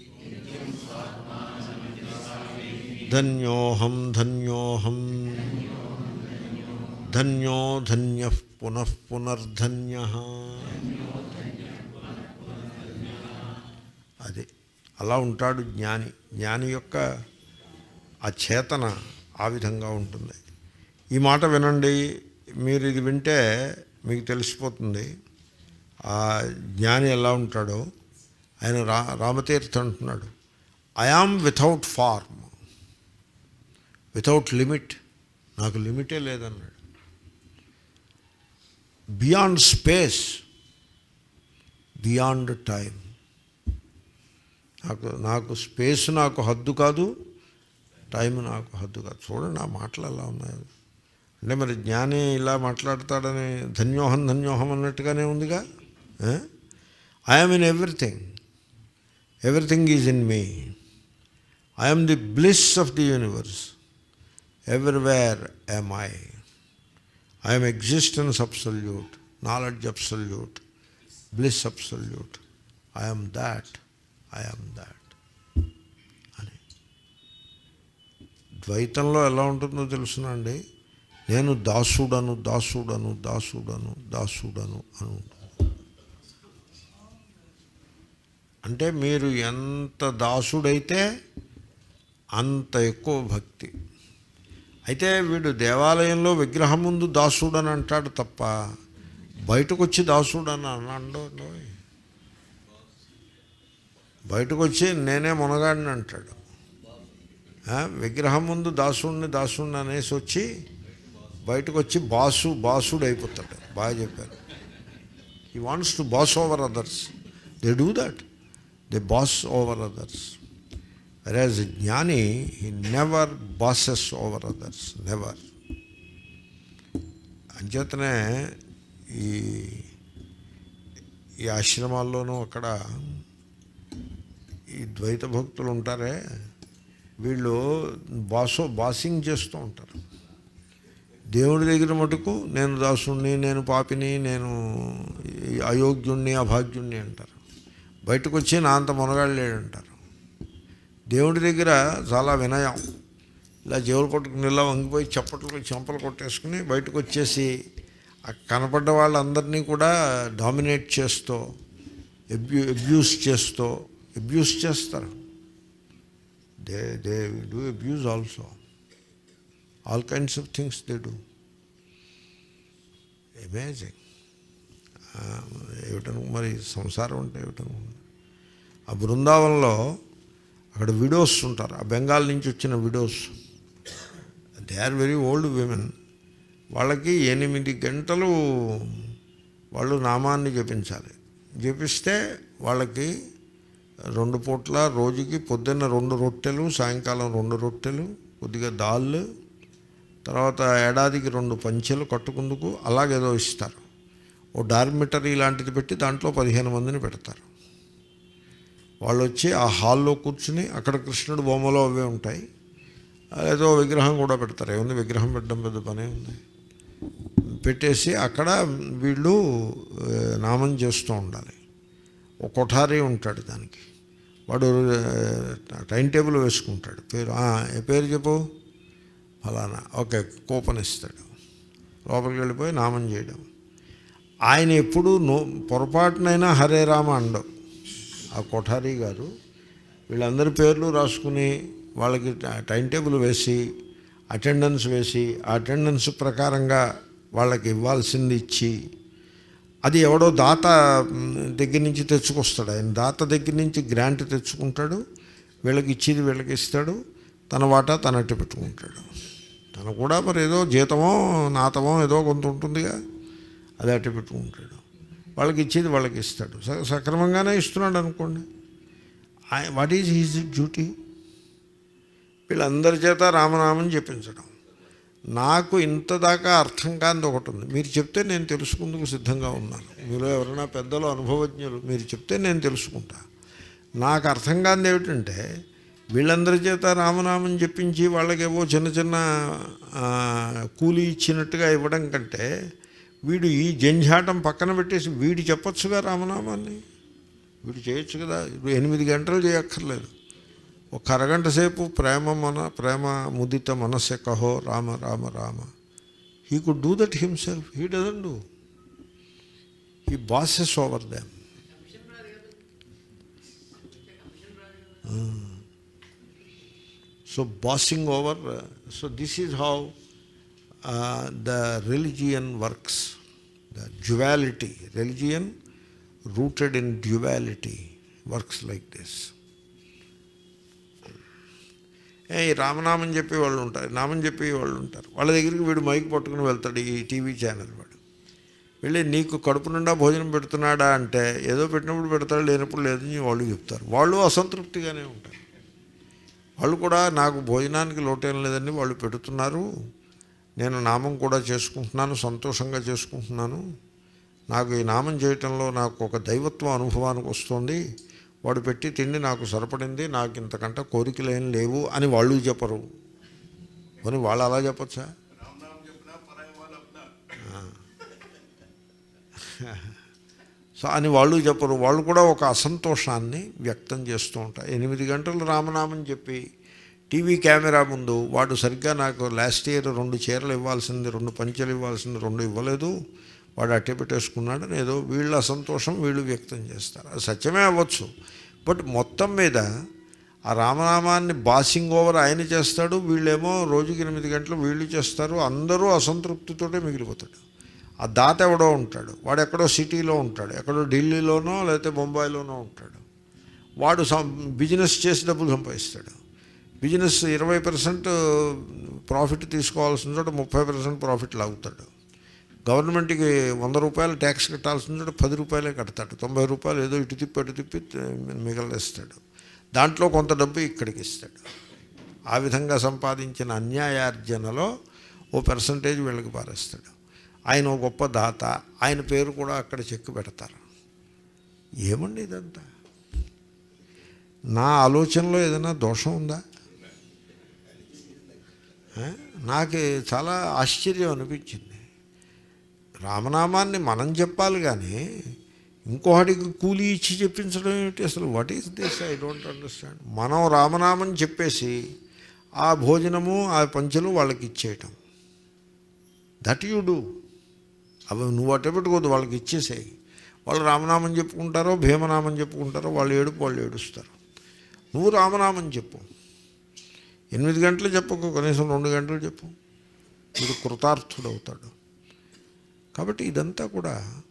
ధన్యోహం ధన్యోహం ధన్యో ధన్య పునః పునర్ధన్య అది అలా ఉంటాడు జ్ఞాని. జ్ఞాని యొక్క అచేతన ఆ విధంగా ఉంటుంది. ఈ మాట వినండి. మీరు ఇది వింటే మీకు తెలిసిపోతుంది. ఆ జ్ఞాని ఎలా ఉంటాడో. ఆయన రా రామతీర్థ అంటున్నాడు. I am without form without limit నాకు లిమిటే లేదన్నాడు. బియాండ్ స్పేస్ బియాండ్ టైం నాకు నాకు స్పేస్ నాకు హద్దు కాదు. టైం నాకు హద్దు కాదు. చూడండి ఆ మాటలు ఎలా ఉన్నాయి. అంటే మరి జ్ఞాని ఇలా మాట్లాడతాడని ధన్యోహం ధన్యోహం అన్నట్టుగానే ఉందిగా? I'm in everything everything is in me I'm the bliss of the universe everywhere am I I'm existence absolute knowledge absolute bliss absolute I'm that I'm that అని. ద్వైతంలో ఎలా ఉంటుందో తెలుసునండి నేను దాసుడను దాసుడను దాసుడను దాసుడను అను. అంటే మీరు ఎంత దాసుడైతే అంత ఎక్కువ భక్తి. అయితే వీడు దేవాలయంలో విగ్రహం ముందు దాసుడు అని అంటాడు తప్ప బయటకు వచ్చి దాసుడు అని అన్నాడు బయటకు వచ్చి నేనే మునగాడిని అంటాడు. విగ్రహం ముందు దాసుడిని దాసుడిని అనేసి వచ్చి బయటకు వచ్చి బాసు బాసుడు అయిపోతాడు. బాగా చెప్పారు. He wants to boss over others they do that they boss over others whereas జ్ఞాని he never bosses over others never అంచేతనే ఈ ఈ ఆశ్రమాల్లోనూ అక్కడ ఈ ద్వైత భక్తులు ఉంటారే వీళ్ళు బాసో బాసింగ్ చేస్తూ ఉంటారు. దేవుడి దగ్గర మటుకు నేను దాసుణ్ణి నేను పాపిని నేను అయోగ్యుణ్ణి అభాగ్యుణ్ణి అంటారు. బయటకు వచ్చి నా అంత మునగాళ్ళేడు అంటారు దేవుడి దగ్గర చాలా వినయం. ఇలా జేవులు కొట్టుకుని ఇలా వంగిపోయి చప్పట్లు చెంపలు కొట్టేసుకుని బయటకు వచ్చేసి కనపడ్డ వాళ్ళందరినీ కూడా డామినేట్ చేస్తూ అబ్యూ అబ్యూస్ చేస్తూ అబ్యూస్ చేస్తారు. They they do abuse also. All kinds of things they do amazing ఏమిటను మరి సంసారం అంటే ఏమిటను? ఆ బృందావనంలో అక్కడ విడోస్ ఉంటారు. ఆ బెంగాల్ నుంచి వచ్చిన widows. They are very old women వాళ్ళకి ఎనిమిది గంటలు వాళ్ళు నామాన్ని జపించాలి. జపిస్తే వాళ్ళకి రెండు పూట్ల రోజుకి పొద్దున్న రెండు రొట్టెలు సాయంకాలం రెండు రొట్టెలు కొద్దిగా దాళ్ళు తర్వాత ఏడాదికి రెండు పంచెలు కట్టుకుందుకు అలాగేదో ఇస్తారు. ఓ డార్మిటరీ లాంటిది పెట్టి దాంట్లో పదిహేను మందిని పెడతారు. వాళ్ళు వచ్చి ఆ హాల్లో కూర్చుని అక్కడ కృష్ణుడు బొమ్మలో అవే ఉంటాయి. ఏదో విగ్రహం కూడా పెడతారు. ఏముంది? విగ్రహం పెట్టడం పెద్ద పనే ఉంది. పెట్టేసి అక్కడ వీళ్ళు నామం చేస్తూ ఉండాలి. ఒక కొఠారి ఉంటాడు దానికి. వాడు టైం టేబుల్ వేసుకుంటాడు. పేరు ఏ పేరు చెప్పు? ఫలానా. ఓకే కూపన్ ఇస్తాడు లోపలికి వెళ్ళిపోయి నామం చేయడం. ఆయన ఎప్పుడు నో పొరపాటునైనా హరే రామ అండవు. ఆ కొఠారీ గారు వీళ్ళందరి పేర్లు రాసుకుని వాళ్ళకి టైం టేబుల్ వేసి అటెండెన్స్ వేసి ఆ అటెండెన్స్ ప్రకారంగా వాళ్ళకి ఇవ్వాల్సింది ఇచ్చి అది ఎవడో దాత దగ్గర నుంచి తెచ్చుకొస్తాడు. ఆయన దాత దగ్గర నుంచి గ్రాంట్ తెచ్చుకుంటాడు. వీళ్ళకి ఇచ్చేది వీళ్ళకి ఇస్తాడు. తన వాటా తనట్టు పెట్టుకుంటాడు. తను కూడా మరి ఏదో జీతమో నాతమో ఏదో కొంత ఉంటుందిగా. అది అట్టి పెట్టుకుంటాడు వాళ్ళకి ఇచ్చేది వాళ్ళకి ఇస్తాడు స- సక్రమంగానే ఇస్తున్నాడు అనుకోండి. వాట్ ఈజ్ హీజ్ డ్యూటీ వీళ్ళందరి చేత రామనామం చెప్పించడం నాకు ఇంత దాకా అర్థం కానిది ఒకటి ఉంది. మీరు చెప్తే నేను తెలుసుకుందుకు సిద్ధంగా ఉన్నాను. మీరు ఎవరైనా పెద్దలు అనుభవజ్ఞులు మీరు చెప్తే నేను తెలుసుకుంటా. నాకు అర్థం కానిది ఏమిటంటే వీళ్ళందరి చేత రామనామం చెప్పించి వాళ్ళకేవో చిన్న చిన్న కూలీ ఇచ్చినట్టుగా ఇవ్వడం కంటే వీడు ఈ జంఝాటం పక్కన పెట్టేసి వీడు చెప్పొచ్చుగా రామనామాన్ని? వీడు చేయొచ్చు కదా? ఇప్పుడు ఎనిమిది గంటలు చేయక్కర్లేదు. ఒక అరగంట సేపు ప్రేమ మన ప్రేమ ముదిత మనస్సె Kaho Rama Rama Rama. He could do that himself he doesn't do he bosses over them so bossing over so this is how the religion works the duality religion rooted in duality works like this. ఏ రామనామని రామనామం చెప్పే వాళ్ళు ఉంటారు నామం చెప్పే వాళ్ళు ఉంటారు. వాళ్ళ దగ్గరికి వీడు మైక్ పట్టుకుని వెళ్తాడు ఈ టీవీ ఛానల్ వాడు. వెళ్ళి నీకు కడుపు నిండా భోజనం పెడుతున్నాడా అంటే ఏదో పెట్టినప్పుడు పెడతాడు లేనప్పుడు లేదని వాళ్ళు చెప్తారు. వాళ్ళు అసంతృప్తిగానే ఉంటారు. వాళ్ళు కూడా నాకు భోజనానికి లోటేం లేదని వాళ్ళు పెడుతున్నారు. నేను నామం కూడా చేసుకుంటున్నాను సంతోషంగా చేసుకుంటున్నాను. నాకు ఈ నామం చేయటంలో నాకు ఒక దైవత్వం అనుభవానికి వస్తుంది. వాడు పెట్టి తిండి నాకు సరిపడింది నాకు ఇంతకంటే కోరికలు లేవు అని వాళ్ళు చెప్పరు. అని వాళ్ళు అలా చెప్పచ్చా? సో అని వాళ్ళు చెప్పరు. వాళ్ళు కూడా ఒక అసంతోషాన్ని వ్యక్తం చేస్తూ ఉంటారు. ఎనిమిది గంటలు రామనామం చెప్పి టీవీ కెమెరా ముందు వాడు సరిగ్గా నాకు లాస్ట్ ఇయర్ రెండు చీరలు ఇవ్వాల్సింది రెండు పంచలు ఇవ్వాల్సింది రెండు ఇవ్వలేదు. వాడు అట్టే పెట్టేసుకున్నాడు. ఏదో వీళ్ళ అసంతోషం వీళ్ళు వ్యక్తం చేస్తారు. అది సత్యమే అవ్వచ్చు. బట్ మొత్తం మీద ఆ రామనామాన్ని బాసింగ్ ఓవర్ ఆయన చేస్తాడు. వీళ్ళేమో రోజుకి ఎనిమిది గంటలు వీళ్ళు చేస్తారు. అందరూ అసంతృప్తితోటే మిగిలిపోతాడు. ఆ దాత ఎవడో ఉంటాడు. వాడు ఎక్కడో సిటీలో ఉంటాడు. ఎక్కడో ఢిల్లీలోనో లేకపోతే బొంబాయిలోనో ఉంటాడు. వాడు సం బిజినెస్ చేసి డబ్బులు సంపాదిస్తాడు. బిజినెస్ ఇరవై పర్సెంట్ ప్రాఫిట్ తీసుకోవాల్సిన చోట ముప్పై పర్సెంట్ ప్రాఫిట్ లాగుతాడు. గవర్నమెంట్కి వంద రూపాయలు ట్యాక్స్ కట్టాల్సిన చోట పది రూపాయలే కడతాడు. తొంభై రూపాయలు ఏదో ఇటు తిప్పి అటు తిప్పి మిగలేస్తాడు దాంట్లో కొంత డబ్బు ఇక్కడికి ఇస్తాడు. ఆ విధంగా సంపాదించిన అన్యాయార్జనలో ఓ పర్సంటేజ్ వీళ్ళకి పారేస్తాడు. ఆయన గొప్ప దాత. ఆయన పేరు కూడా అక్కడ చెక్కు పెడతారు. ఏమండి ఇదంతా? నా ఆలోచనలో ఏదైనా దోషం ఉందా? నాకు చాలా ఆశ్చర్యం అనిపించింది. రామనామాన్ని మనం చెప్పాలి కానీ ఇంకొకటికి కూలి ఇచ్చి చెప్పించడం ఏమిటి? అసలు what is this I don't understand మనం రామనామం చెప్పేసి ఆ భోజనము ఆ పంచులు వాళ్ళకి ఇచ్చేయటం. దట్ యు డూ అవి నువ్వు అట్టే పెట్టుకోవద్దు వాళ్ళకి ఇచ్చేసేయి. వాళ్ళు రామనామం చెప్పుకుంటారో భీమనామం చెప్పుకుంటారో వాళ్ళు ఏడుపు వాళ్ళు ఏడుస్తారు. నువ్వు రామనామం చెప్పు. ఎనిమిది గంటలు చెప్పకు కనీసం రెండు గంటలు చెప్పు. వీడు కృతార్థుడవుతాడు. కాబట్టి ఇదంతా కూడా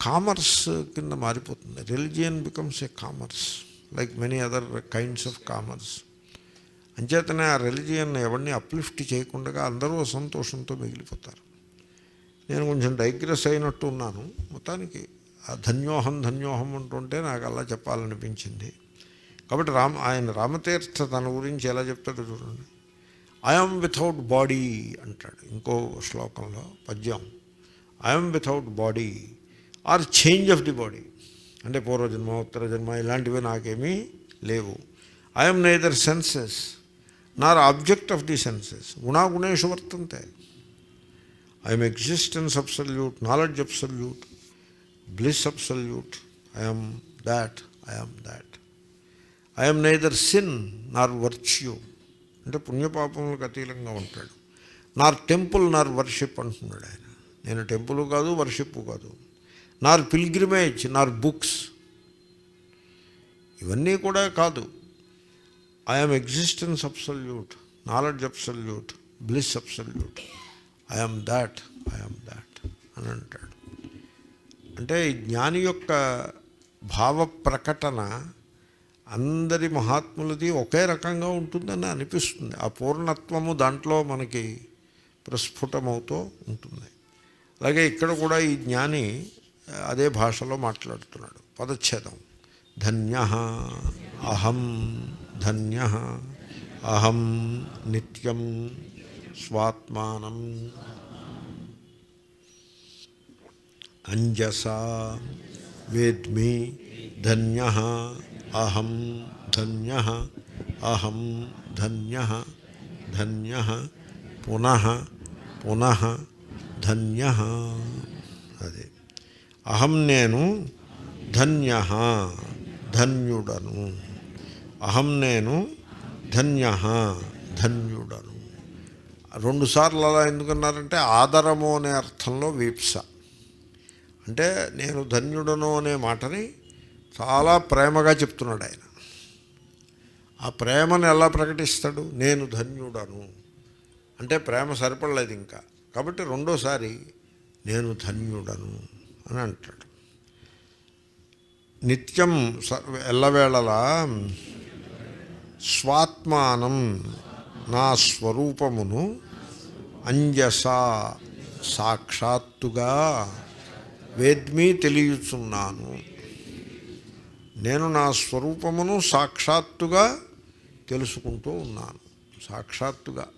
కామర్స్ కింద మారిపోతుంది. Religion becomes a commerce like many other kinds of commerce. అంచేతనే ఆ రిలిజియన్ ఎవరిని అప్లిఫ్ట్ చేయకుండా అందరూ సంతోషంతో మిగిలిపోతారు. నేను కొంచెం డైగ్రెస్ అయినట్టు ఉన్నాను. మొత్తానికి ఆ ధన్యోహం ధన్యోహం అంటుంటే నాకు అలా చెప్పాలనిపించింది. కాబట్టి రామ ఆయన రామతీర్థ తన గురించి ఎలా చెప్తాడో చూడండి. ఐఎమ్ వితౌట్ బాడీ అంటాడు ఇంకో శ్లోకంలో పద్యం. I'm without body or change of the body. అంటే పూర్వజన్మ ఉత్తర జన్మ ఇలాంటివి నాకేమీ లేవు. I'm neither senses nor object of the senses గుణాగుణేషు వర్తంతే. I'm existence absolute knowledge absolute bliss absolute I'm that I'm that I'm neither sin nor virtue అంటే పుణ్యపాపములకు అతీలంగా ఉంటాడు. నార్ టెంపుల్ నార్ వర్షిప్ అంటున్నాడు ఆయన. నేను టెంపుల్ కాదు వర్షిప్ కాదు. నార్ పిల్గ్రిమేజ్ నార్ బుక్స్ ఇవన్నీ కూడా కాదు. I'm existence absolute knowledge absolute bliss absolute I'm that I'm that అని అంటాడు. అంటే ఈ జ్ఞాని యొక్క భావ ప్రకటన అందరి మహాత్ములది ఒకే రకంగా ఉంటుందని అనిపిస్తుంది. ఆ పూర్ణత్వము దాంట్లో మనకి ప్రస్ఫుటమవుతూ ఉంటుంది. అలాగే ఇక్కడ కూడా ఈ జ్ఞాని అదే భాషలో మాట్లాడుతున్నాడు. పదచ్ఛేదం. ధన్య అహం ధన్య అహం నిత్యం స్వాత్మానం. అంజసా వేద్మి ధన్య అహం ధన్య అహం ధన్య ధన్య పునః పునః ధన్య అదే. అహం నేను ధన్య ధన్యుడను. అహం నేను ధన్య ధన్యుడను. రెండుసార్లు అలా ఎందుకన్నారంటే ఆదరము అనే అర్థంలో వీప్స. అంటే నేను ధన్యుడను అనే మాటని చాలా ప్రేమగా చెప్తున్నాడు ఆయన. ఆ ప్రేమను ఎలా ప్రకటిస్తాడు? నేను ధన్యుడను. అంటే ప్రేమ సరిపడలేదు ఇంకా. కాబట్టి రెండోసారి నేను ధన్యుడను అని అంటాడు. నిత్యం ఎల్లవేళలా స్వాత్మానం నా స్వరూపమును అంజస సాక్షాత్తుగా వేద్మి తెలియచున్నాను. నేను నా స్వరూపమును సాక్షాత్తుగా తెలుసుకుంటూ ఉన్నాను. సాక్షాత్తుగా.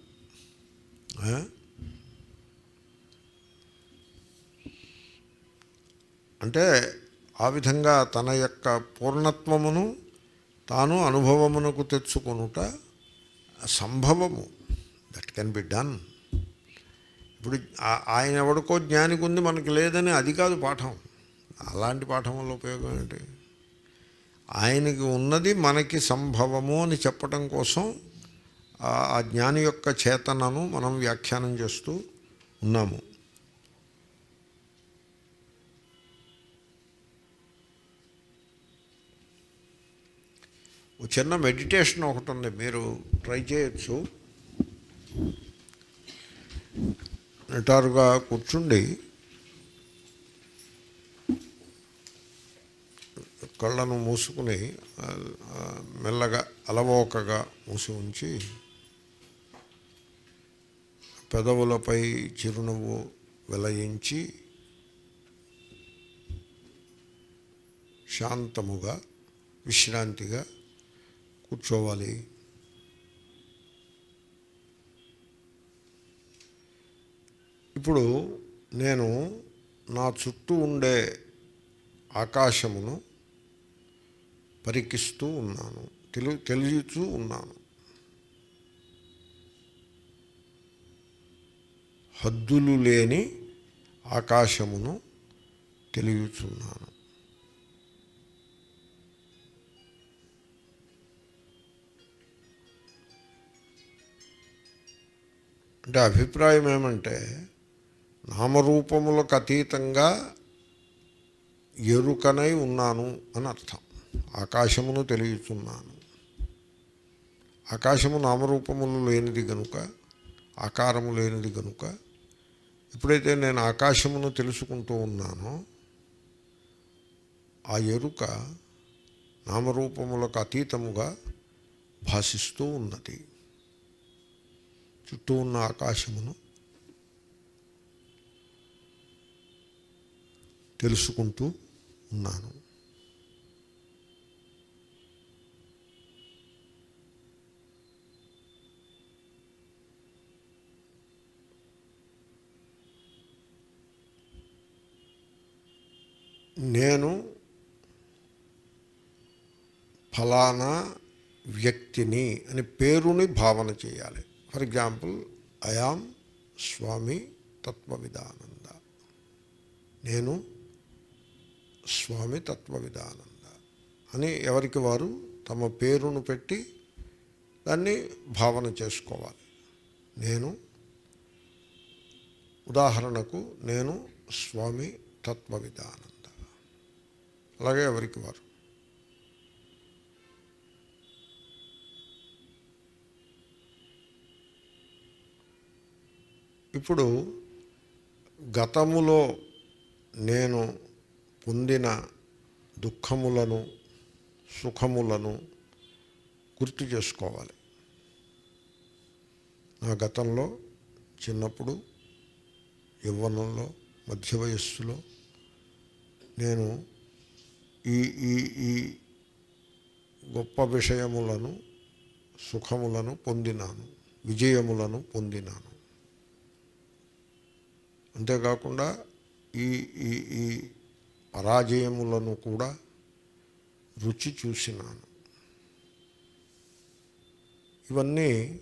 అంటే ఆ విధంగా తన యొక్క పూర్ణత్వమును తాను అనుభవమునకు తెచ్చుకొనుట సంభవము దట్ కెన్ బి డన్ ఇప్పుడు ఆయన ఎవడికో జ్ఞానికి ఉంది మనకి లేదని అది కాదు పాఠం. అలాంటి పాఠం వల్ల ఉపయోగం ఏంటి? ఆయనకి ఉన్నది మనకి సంభవము అని చెప్పటం కోసం ఆ- ఆ జ్ఞాని యొక్క చేతనను మనం వ్యాఖ్యానం చేస్తూ ఉన్నాము. చిన్న మెడిటేషన్ ఒకటి ఉంది. మీరు ట్రై చేయొచ్చు. నిటారుగా కూర్చుండి. కళ్ళను మూసుకుని మెల్లగా అలవోకగా మూసి ఉంచి పెదవులపై చిరునవ్వు వెలయించి శాంతముగా విశ్రాంతిగా కూర్చోవాలి. ఇప్పుడు నేను నా చుట్టూ ఉండే ఆకాశమును పరికిస్తూ ఉన్నాను తెలు తెలియచూ ఉన్నాను. హద్దులు లేని ఆకాశమును తెలియచున్నాను అంటే అభిప్రాయం ఏమంటే నామరూపములకు అతీతంగా ఎరుకనై ఉన్నాను అని అర్థం. ఆకాశమును తెలియచున్నాను. ఆకాశము నామరూపములు లేనిది గనుక ఆకారము లేనిది గనుక ఎప్పుడైతే నేను ఆకాశమును తెలుసుకుంటూ ఉన్నానో ఆ ఎరుక నామరూపములకు అతీతముగా భాషిస్తూ ఉన్నది. చుట్టూ ఉన్న ఆకాశమును తెలుసుకుంటూ ఉన్నాను. నేను ఫలానా వ్యక్తిని అని పేరుని భావన చేయాలి. For example I am Swami Tattvavidananda. నేను స్వామి తత్వవిధానంద అని ఎవరికి వారు తమ పేరును పెట్టి దాన్ని భావన చేసుకోవాలి. నేను ఉదాహరణకు నేను స్వామి తత్వవిధానంద. అలాగే ఎవరికి వారు? ఇప్పుడు గతములో నేను పొందిన దుఃఖములను సుఖములను గుర్తు చేసుకోవాలి. నా గతంలో చిన్నప్పుడు యవ్వనంలో మధ్య వయస్సులో నేను ఈ ఈ ఈ గొప్ప విషయములను సుఖములను పొందినాను విజయములను పొందినాను. అంతేకాకుండా ఈ ఈ ఈ పరాజయములను కూడా రుచి చూసినాను. ఇవన్నీ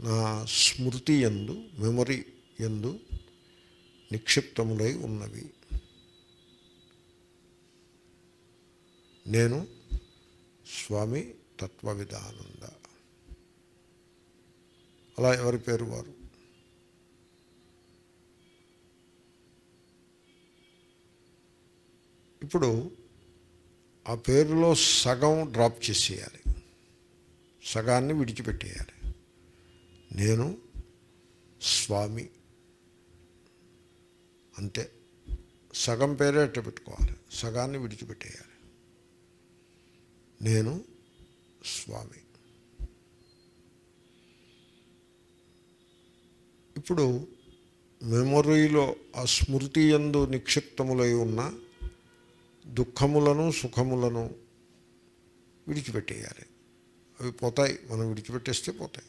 నా స్మృతి ఎందు మెమరీ ఎందు నిక్షిప్తములై ఉన్నవి. నేను స్వామి తత్వవిధానంద. అలా ఎవరి పేరు వారు? ఇప్పుడు ఆ పేరులో సగం డ్రాప్ చేసేయాలి. సగాన్ని విడిచిపెట్టేయాలి. నేను స్వామి. అంతే. సగం పేరే అట్ట పెట్టుకోవాలి. సగాన్ని విడిచిపెట్టేయాలి. నేను స్వామి. ఇప్పుడు మెమొరీలో ఆ స్మృతి ఎందు నిక్షిప్తములై ఉన్న దుఃఖములను సుఖములను విడిచిపెట్టేయాలి. అవి పోతాయి. మనం విడిచిపెట్టేస్తే పోతాయి.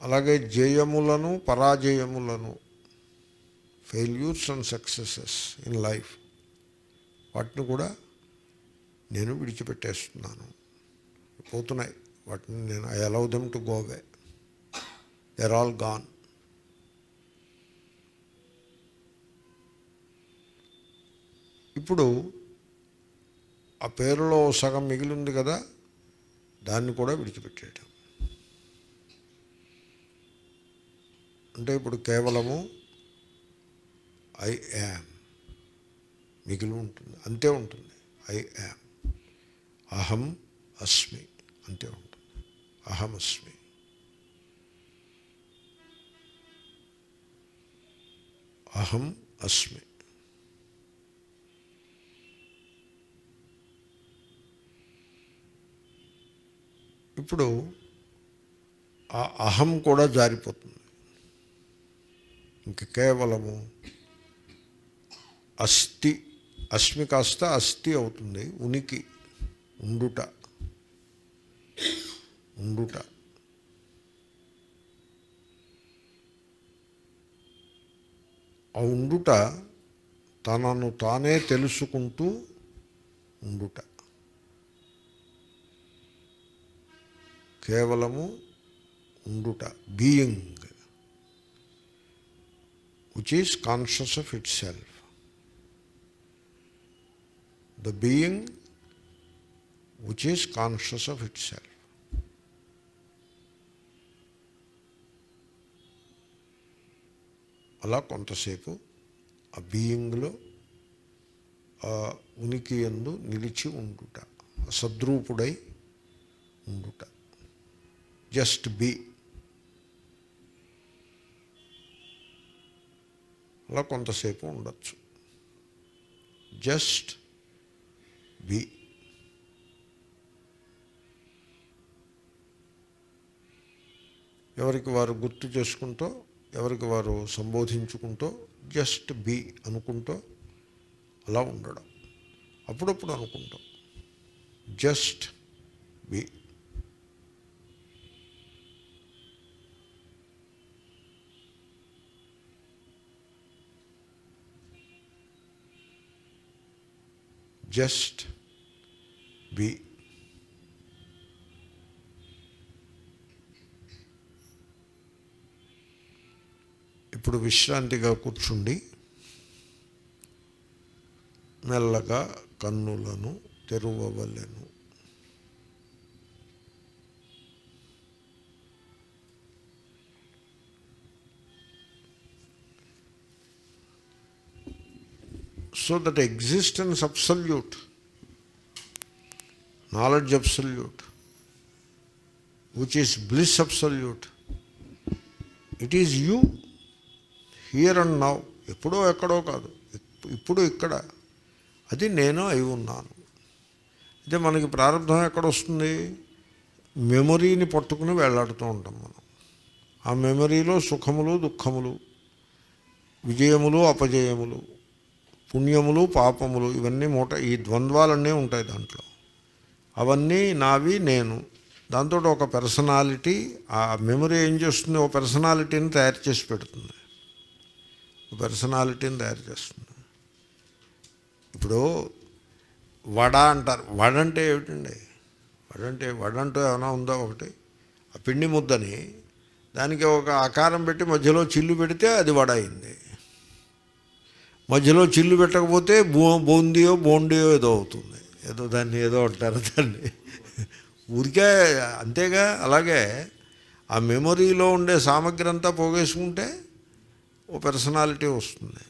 అలాగే జయములను పరాజయములను failures and successes in life వాటిని కూడా నేను విడిచిపెట్టేస్తున్నాను. పోతున్నాయి. వాటిని నేను I allow them to go away all gone ఇప్పుడు ఆ పేరులో సగం మిగిలింది కదా దాన్ని కూడా విడిచిపెట్టేయటం. అంటే ఇప్పుడు కేవలము ఐ యామ్ మిగిలి ఉంటుంది అంతే ఉంటుంది. ఐ యామ్ అహం అస్మి అంతే ఉంటుంది. అహం అస్మి. అహం అస్మి. ఇప్పుడు ఆ అహం కూడా జారిపోతుంది. ఇంక కేవలము అస్థి అస్మి కాస్త అస్థి అవుతుంది ఉనికి ఉండుట ఉండుట. ఆ ఉండుట తనను తానే తెలుసుకుంటూ ఉండుట. కేవలము ఉండుట being which is conscious of itself the being which is conscious of itself అలా కొంతసేపు ఆ బీయింగ్లో ఆ ఉనికి ఎందు నిలిచి ఉండుట సద్రూపుడై ఉండుట. జస్ట్ బి అలా కొంతసేపు ఉండొచ్చు. జస్ట్ బి ఎవరికి వారు గుర్తు చేసుకుంటూ ఎవరికి వారు సంబోధించుకుంటూ జస్ట్ బి అనుకుంటూ అలా ఉండడం. అప్పుడప్పుడు అనుకుంటాం. జస్ట్ బి జస్ట్ బి ఇప్పుడు విశ్రాంతిగా కూర్చుండి మెల్లగా కన్నులను తెరువవలెను. So that existence absolute knowledge absolute which is bliss absolute it is you here and now ఎప్పుడో ఎక్కడో కాదు ఇప్పుడు ఇక్కడ అది నేను అయి ఉన్నాను. అయితే మనకి ప్రారంభం ఎక్కడ వస్తుంది? మెమొరీని పట్టుకుని వెళ్ళాడుతూ ఉంటాం మనం. ఆ మెమరీలో సుఖములు దుఃఖములు విజయములు అపజయములు పుణ్యములు పాపములు ఇవన్నీ మూట ఈ ద్వంద్వాలన్నీ ఉంటాయి దాంట్లో. అవన్నీ నావి నేను. దాంతో ఒక పర్సనాలిటీ ఆ మెమరీ ఏం చేస్తుంది? ఒక పర్సనాలిటీని తయారు చేసి పెడుతుంది. పర్సనాలిటీని తయారు చేస్తుంది. ఇప్పుడు వడ అంటారు. వడ అంటే ఏమిటండి? వడ అంటే వడ అంటూ ఏమైనా ఉందా ఒకటి? ఆ పిండి ముద్దని దానికి ఒక ఆకారం పెట్టి మధ్యలో చిల్లు పెడితే అది వడ అయింది. మధ్యలో చిల్లు పెట్టకపోతే బో బూందియో బోండియో ఏదో అవుతుంది. ఏదో దాన్ని ఏదో అంటారు దాన్ని. ఊరికే అంతేగా అలాగే ఆ మెమొరీలో ఉండే సామగ్రి అంతా పోగేసుకుంటే ఓ పర్సనాలిటీ వస్తుంది.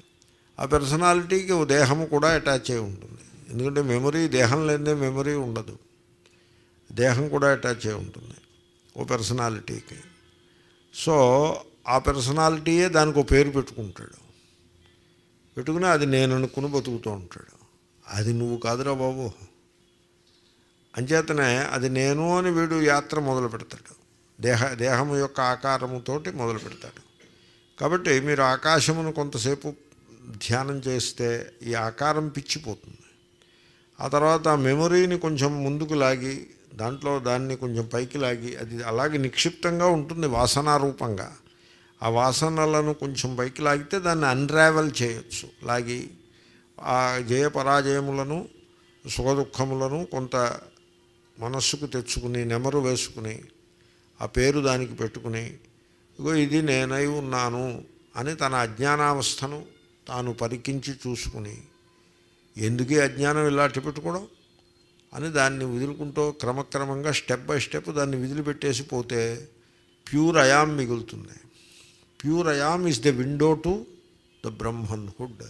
ఆ పర్సనాలిటీకి ఓ దేహము కూడా అటాచ్ అయి ఉంటుంది. ఎందుకంటే మెమొరీ దేహం లేదే మెమొరీ ఉండదు. దేహం కూడా అటాచ్ అయి ఉంటుంది ఓ పర్సనాలిటీకి. సో ఆ పర్సనాలిటీయే దానికి ఒక పేరు పెట్టుకుంటాడు. పెట్టుకుని అది నేను అనుకుని బతుకుతూ ఉంటాడు. అది నువ్వు కాదురా బాబు. అంచేతనే అది నేను అని వీడు యాత్ర మొదలు పెడతాడు. దేహ దేహం యొక్క ఆకారముతోటి మొదలు పెడతాడు. కాబట్టి మీరు ఆకాశమును కొంతసేపు ధ్యానం చేస్తే ఈ ఆకారం పిచ్చిపోతుంది. ఆ తర్వాత ఆ మెమొరీని కొంచెం ముందుకు లాగి దాంట్లో దాన్ని కొంచెం పైకి లాగి అది అలాగే నిక్షిప్తంగా ఉంటుంది వాసనారూపంగా. ఆ వాసనలను కొంచెం పైకి లాగితే దాన్ని అన్రావెల్ చేయొచ్చు. లాగి ఆ జయ పరాజయములను సుఖదుఖములను కొంత మనస్సుకు తెచ్చుకుని నెమరు వేసుకుని ఆ పేరు దానికి పెట్టుకుని ఇగో ఇది నేనై ఉన్నాను అని తన అజ్ఞానావస్థను తాను పరికించి చూసుకుని ఎందుకే అజ్ఞానం ఇలాంటి పెట్టుకోవడం అని దాన్ని వదులుకుంటూ క్రమక్రమంగా స్టెప్ బై స్టెప్ దాన్ని వదిలిపెట్టేసి పోతే ప్యూర్ అయాం మిగులుతుంది. Pure I am is the window to the brahmanhood.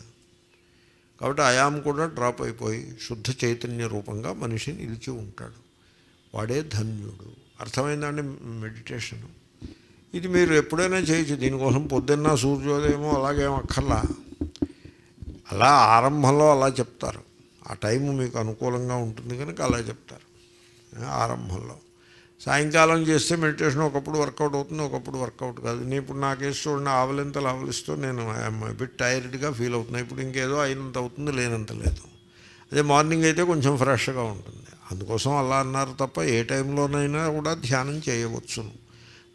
కాబట్టి అయామ్ కూడా డ్రాప్ అయిపోయి శుద్ధ చైతన్య రూపంగా మనిషి నిలిచి ఉంటాడు. వాడే ధన్యుడు. అర్థమైందండి మెడిటేషన్? ఇది మీరు ఎప్పుడైనా చేయొచ్చు. దీనికోసం పొద్దున్న సూర్యోదయమో అలాగేం అక్కర్లా. అలా ఆరంభంలో అలా చెప్తారు. ఆ టైం మీకు అనుకూలంగా ఉంటుంది కనుక అలా చెప్తారు. ఆరంభంలో. సాయంకాలం చేస్తే మెడిటేషన్ ఒకప్పుడు వర్కౌట్ అవుతుంది ఒకప్పుడు వర్కౌట్ కాదు. నేను ఇప్పుడు నా కేసు చూడండి ఆవలింతలు ఆవలిస్తూ నేను బిట్ టైర్డ్గా ఫీల్ అవుతున్నా. ఇప్పుడు ఇంకేదో అయినంత అవుతుంది లేనంత లేదు. అదే మార్నింగ్ అయితే కొంచెం ఫ్రెష్గా ఉంటుంది. అందుకోసం అలా అన్నారు తప్ప ఏ టైంలోనైనా కూడా ధ్యానం చేయవచ్చును.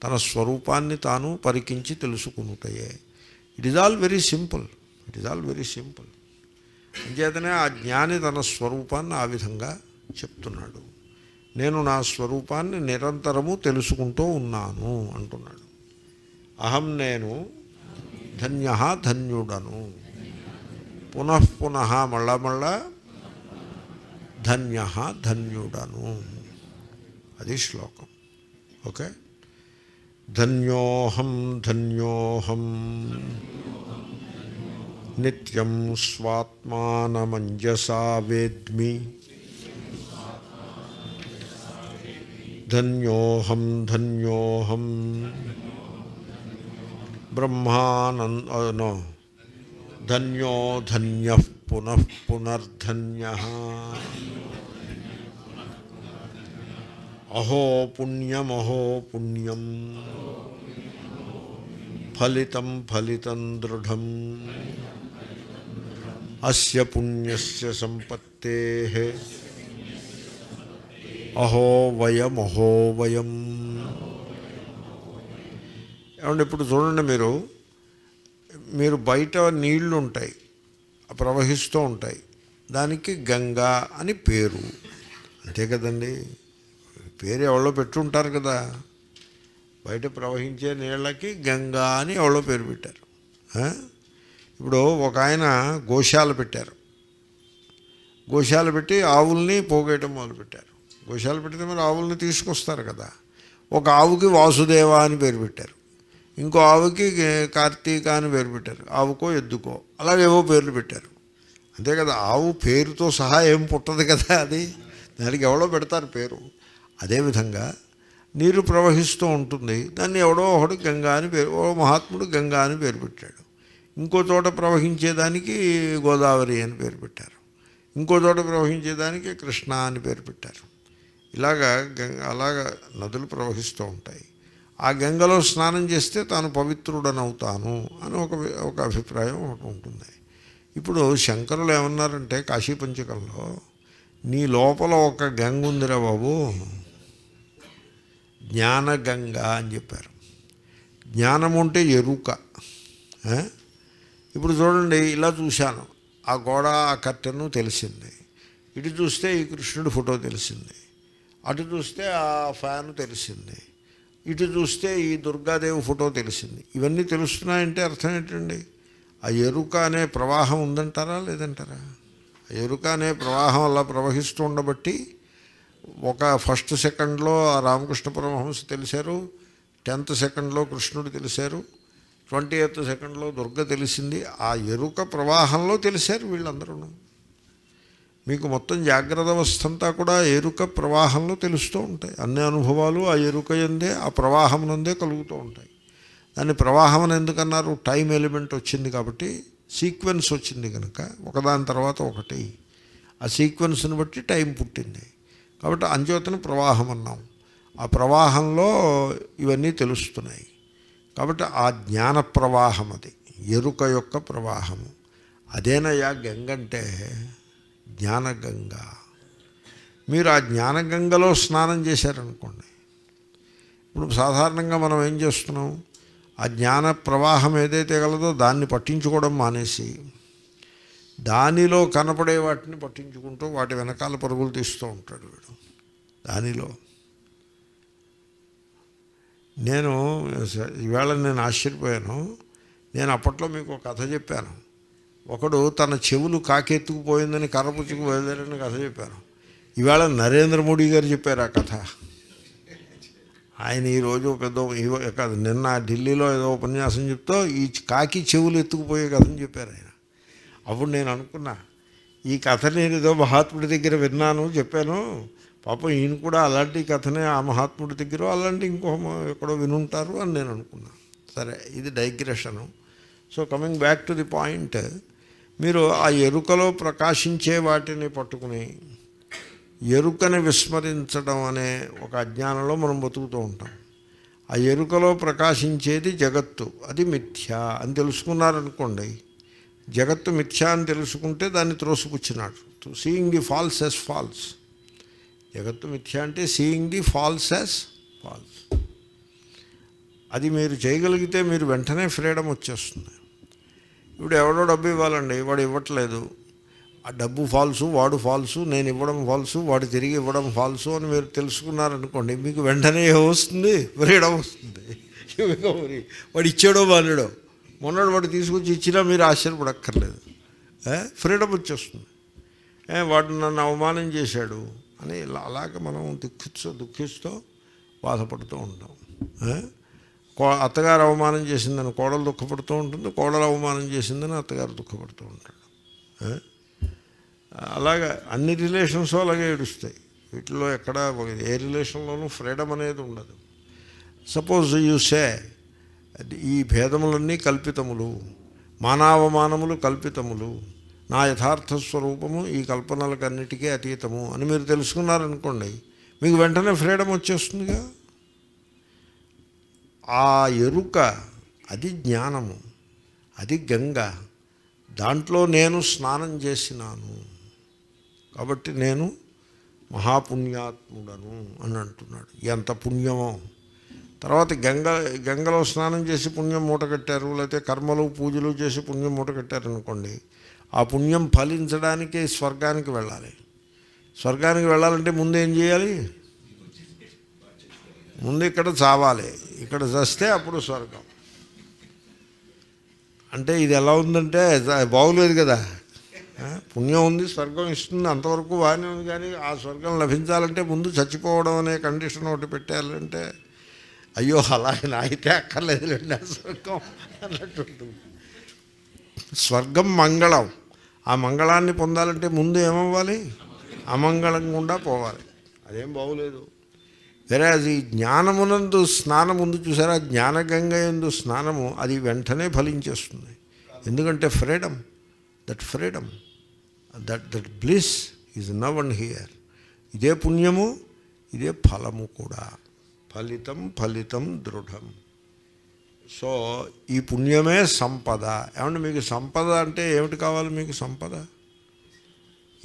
తన స్వరూపాన్ని తాను పరికించి తెలుసుకునుటయే. It is all very simple it is all very simple అంచేతనే ఆ జ్ఞాని తన స్వరూపాన్ని ఆ విధంగా చెప్తున్నాడు. నేను నా స్వరూపాన్ని నిరంతరము తెలుసుకుంటూ ఉన్నాను అంటున్నాడు. అహం నేను ధన్య ధన్యుడను. పునః పునః మళ్ళా మళ్ళా ధన్య ధన్యుడను. అది శ్లోకం. ఓకే? ధన్యోహం ధన్యోహం నిత్యం స్వాత్మానమంజసా వేద్మి. ధన్యోహం ధన్యోహం బ్రహ్మానంద నో ధన్యో ధన్య పునః పునర్ధన్య అహో పుణ్యమహో పుణ్యం ఫలితం ఫలితం దృఢం అస్య పుణ్యస్య సంపత్తే అహో వయం అహో వయం. ఏమంటే ఇప్పుడు చూడండి మీరు. మీరు బయట నీళ్ళు ఉంటాయి ప్రవహిస్తూ ఉంటాయి. దానికి గంగా అని పేరు. అంతే కదండి. పేరు ఎవరో పెట్టుంటారు కదా. బయట ప్రవహించే నీళ్ళకి గంగా అని ఎవరో పేరు పెట్టారు. ఇప్పుడు ఒక ఆయన గోశాల పెట్టారు. గోశాల పెట్టి ఆవుల్ని పోగేయటం మొదలుపెట్టారు. గోశాల పెడితే మరి ఆవుల్ని తీసుకొస్తారు కదా. ఒక ఆవుకి వాసుదేవ అని పేరు పెట్టారు. ఇంకో ఆవుకి కార్తీక అని పేరు పెట్టారు. ఆవుకో ఎద్దుకో. అలాగేవో పేర్లు పెట్టారు. అంతే కదా ఆవు పేరుతో సహా ఏం పుట్టదు కదా అది. దానికి ఎవడో పెడతారు పేరు. అదేవిధంగా నీరు ప్రవహిస్తూ ఉంటుంది. దాన్ని ఎవడో ఒకడు గంగా అని పేరు ఓ మహాత్ముడు గంగా అని పేరు పెట్టాడు. ఇంకో చోట ప్రవహించేదానికి గోదావరి అని పేరు పెట్టారు. ఇంకో చోట ప్రవహించేదానికి కృష్ణ అని పేరు పెట్టారు. ఇలాగా గంగ అలాగా నదులు ప్రవహిస్తూ ఉంటాయి. ఆ గంగలో స్నానం చేస్తే తాను పవిత్రుడనవుతాను అని ఒక ఒక అభిప్రాయం ఒకటి ఉంటుంది. ఇప్పుడు శంకరులు ఏమన్నారంటే కాశీ పంచకంలో నీ లోపల ఒక గంగ ఉందిరా బాబు జ్ఞానగంగ అని చెప్పారు. జ్ఞానం అంటే ఎరుక. ఇప్పుడు చూడండి ఇలా చూశాను. ఆ గోడ ఆ కట్టెను తెలిసింది. ఇటు చూస్తే ఈ కృష్ణుడి ఫోటో తెలిసింది. అటు చూస్తే ఆ ఫ్యాన్ తెలిసింది. ఇటు చూస్తే ఈ దుర్గాదేవి ఫోటో తెలిసింది. ఇవన్నీ తెలుస్తున్నాయంటే అర్థం ఏంటండి? ఆ ఎరుక అనే ప్రవాహం ఉందంటారా లేదంటారా? ఆ ఎరుక అనే ప్రవాహం అలా ప్రవహిస్తూ ఉండబట్టి ఒక ఫస్ట్ సెకండ్లో ఆ రామకృష్ణ పరమహంస తెలిసారు టెన్త్ సెకండ్లో కృష్ణుడు తెలిసారు ట్వంటీ ఎయిత్ సెకండ్లో దుర్గ తెలిసింది. ఆ ఎరుక ప్రవాహంలో తెలిసారు వీళ్ళందరూ మీకు మొత్తం జాగ్రత్త అవస్థ అంతా కూడా ఎరుక ప్రవాహంలో తెలుస్తూ ఉంటాయి. అన్ని అనుభవాలు ఆ ఎరుక ఎందే ఆ ప్రవాహం నుందే కలుగుతూ ఉంటాయి. దాన్ని ప్రవాహం అని ఎందుకన్నారు? టైం ఎలిమెంట్ వచ్చింది కాబట్టి సీక్వెన్స్ వచ్చింది కనుక ఒకదాని తర్వాత ఒకటి. ఆ సీక్వెన్స్ని బట్టి టైం పుట్టింది. కాబట్టి అంచేతను ప్రవాహం అన్నాం. ఆ ప్రవాహంలో ఇవన్నీ తెలుస్తున్నాయి. కాబట్టి ఆ జ్ఞాన ప్రవాహం అది ఎరుక యొక్క ప్రవాహము. అదేనయ్యా గంగంటే జ్ఞానగంగ. మీరు ఆ జ్ఞానగంగలో స్నానం చేశారనుకోండి. ఇప్పుడు సాధారణంగా మనం ఏం చేస్తున్నాం? ఆ జ్ఞాన ప్రవాహం ఏదైతే గలదో దాన్ని పట్టించుకోవడం మానేసి దానిలో కనపడే వాటిని పట్టించుకుంటూ వాటి వెనకాల పరుగులు తీస్తూ ఉంటాడు వీడు. దానిలో. నేను ఈవేళ నేను ఆశ్చర్యపోయాను. నేను అప్పట్లో మీకు ఒక కథ చెప్పాను. ఒకడు తన చెవులు కాకెత్తుకుపోయిందని కర్రపుచ్చుకు బయలుదేరని కథ చెప్పాను. ఈవేళ నరేంద్ర మోడీ గారు చెప్పారు ఆ కథ. ఆయన ఈరోజు పెద్ద కాదు నిన్న ఢిల్లీలో ఏదో ఉపన్యాసం చెప్తూ ఈ కాకి చెవులు ఎత్తుకుపోయే కథని చెప్పారు ఆయన. అప్పుడు నేను అనుకున్నా ఈ కథ నేను ఏదో మహాత్ముడి దగ్గర విన్నాను చెప్పాను. పాపం ఈయన కూడా అలాంటి కథనే ఆ మహాత్ముడి దగ్గర అలాంటి ఇంకో ఎక్కడో వినుంటారు అని నేను అనుకున్నాను సరే ఇది digression. So coming back to the point మీరు ఆ ఎరుకలో ప్రకాశించే వాటిని పట్టుకుని ఎరుకని విస్మరించడం అనే ఒక అజ్ఞానంలో మనం బతుకుతూ ఉంటాం. ఆ ఎరుకలో ప్రకాశించేది జగత్తు అది మిథ్యా అని తెలుసుకున్నారనుకోండి. జగత్తు మిథ్యా అని తెలుసుకుంటే దాన్ని త్రోసిపుచ్చినాడు. Seeing the false as false జగత్తు మిథ్యా అంటే seeing the false as false అది మీరు చేయగలిగితే మీరు వెంటనే ఫ్రీడమ్ వచ్చేస్తుంది. ఇప్పుడు ఎవడో డబ్బు ఇవ్వాలండి వాడు ఇవ్వట్లేదు. ఆ డబ్బు ఫాల్సు వాడు ఫాల్సు నేను ఇవ్వడం ఫాల్సు వాడు తిరిగి ఇవ్వడం ఫాల్సు అని మీరు తెలుసుకున్నారనుకోండి మీకు వెంటనే వస్తుంది? ఫ్రీడమ్ వస్తుంది. <laughs> వాడు ఇచ్చాడో బాలేడో మొన్నడు వాడు తీసుకొచ్చి ఇచ్చినా మీరు ఆశ్చర్యపడక్కర్లేదు. ఫ్రీడమ్ వచ్చేస్తుంది. వాడు నన్ను అవమానం చేశాడు అని ఇలా అలాగ మనం దుఃఖిస్తూ దుఃఖిస్తూ బాధపడుతూ ఉంటాం. అత్తగారు అవమానం చేసిందని కోడలు దుఃఖపడుతూ ఉంటుంది కోడలు అవమానం చేసిందని అత్తగారు దుఃఖపడుతూ ఉంటాడు. అలాగా అన్ని రిలేషన్స్ అలాగే ఏడుస్తాయి. వీటిలో ఎక్కడ ఏ రిలేషన్లోనూ ఫ్రీడమ్ అనేది ఉండదు. సపోజ్ యూ సే ఈ భేదములన్నీ కల్పితములు మానవమానములు కల్పితములు నా యథార్థ స్వరూపము ఈ కల్పనలకన్నిటికీ అతీతము అని మీరు తెలుసుకున్నారనుకోండి మీకు వెంటనే ఫ్రీడమ్ వచ్చేస్తుందిగా? ఆ ఎరుక అది జ్ఞానము అది గంగ. దాంట్లో నేను స్నానం చేసినాను. కాబట్టి నేను మహాపుణ్యాత్ముడను అని అంటున్నాడు. ఎంత పుణ్యమో. తర్వాత గంగ గంగలో స్నానం చేసి పుణ్యం మూట కట్టారు లేకపోతే కర్మలు పూజలు చేసి పుణ్యం మూట కట్టారనుకోండి ఆ పుణ్యం ఫలించడానికి స్వర్గానికి వెళ్ళాలి. స్వర్గానికి వెళ్ళాలంటే ముందు ఏం చేయాలి? ముందు ఇక్కడ చావాలి. ఇక్కడ చస్తే అప్పుడు స్వర్గం. అంటే ఇది ఎలా ఉందంటే బాగులేదు కదా. పుణ్యం ఉంది స్వర్గం ఇస్తుంది అంతవరకు బాగానే ఉంది కానీ ఆ స్వర్గం లభించాలంటే ముందు చచ్చిపోవడం అనే కండిషన్ ఒకటి పెట్టాలంటే అయ్యో అలాగే నా అయితే అక్కర్లేదులేండి ఆ స్వర్గం అన్నట్టు స్వర్గం మంగళం. ఆ మంగళాన్ని పొందాలంటే ముందు ఏమవ్వాలి? అమంగళం గుండా పోవాలి. అదేం బాగులేదు వేరే అది జ్ఞానమునందు స్నానం ఉంది చూసారా? జ్ఞానగంగ ఎందు స్నానము అది వెంటనే ఫలించేస్తుంది. ఎందుకంటే freedom that freedom that that bliss is now and here. ఇదే పుణ్యము ఇదే ఫలము కూడా. ఫలితం ఫలితం దృఢం. సో ఈ పుణ్యమే సంపద. ఏమంటే మీకు సంపద అంటే ఏమిటి కావాలి మీకు సంపద?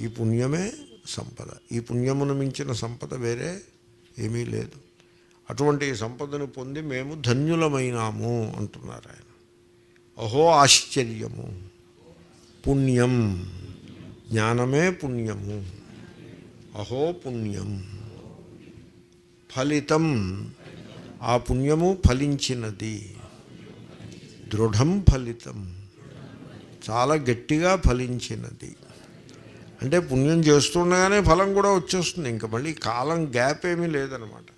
ఈ పుణ్యమే సంపద. ఈ పుణ్యమును మించిన సంపద వేరే ఏమీ లేదు. అటువంటి సంపదను పొంది మేము ధన్యులమైనాము అంటున్నారు ఆయన. అహో ఆశ్చర్యము. పుణ్యం. జ్ఞానమే పుణ్యము. అహో పుణ్యం. ఫలితం. ఆ పుణ్యము ఫలించినది. దృఢం ఫలితం. చాలా గట్టిగా ఫలించినది. అంటే పుణ్యం చేస్తుండగానే ఫలం కూడా వచ్చేస్తుంది. ఇంకా మళ్ళీ కాలం గ్యాప్ ఏమీ లేదనమాట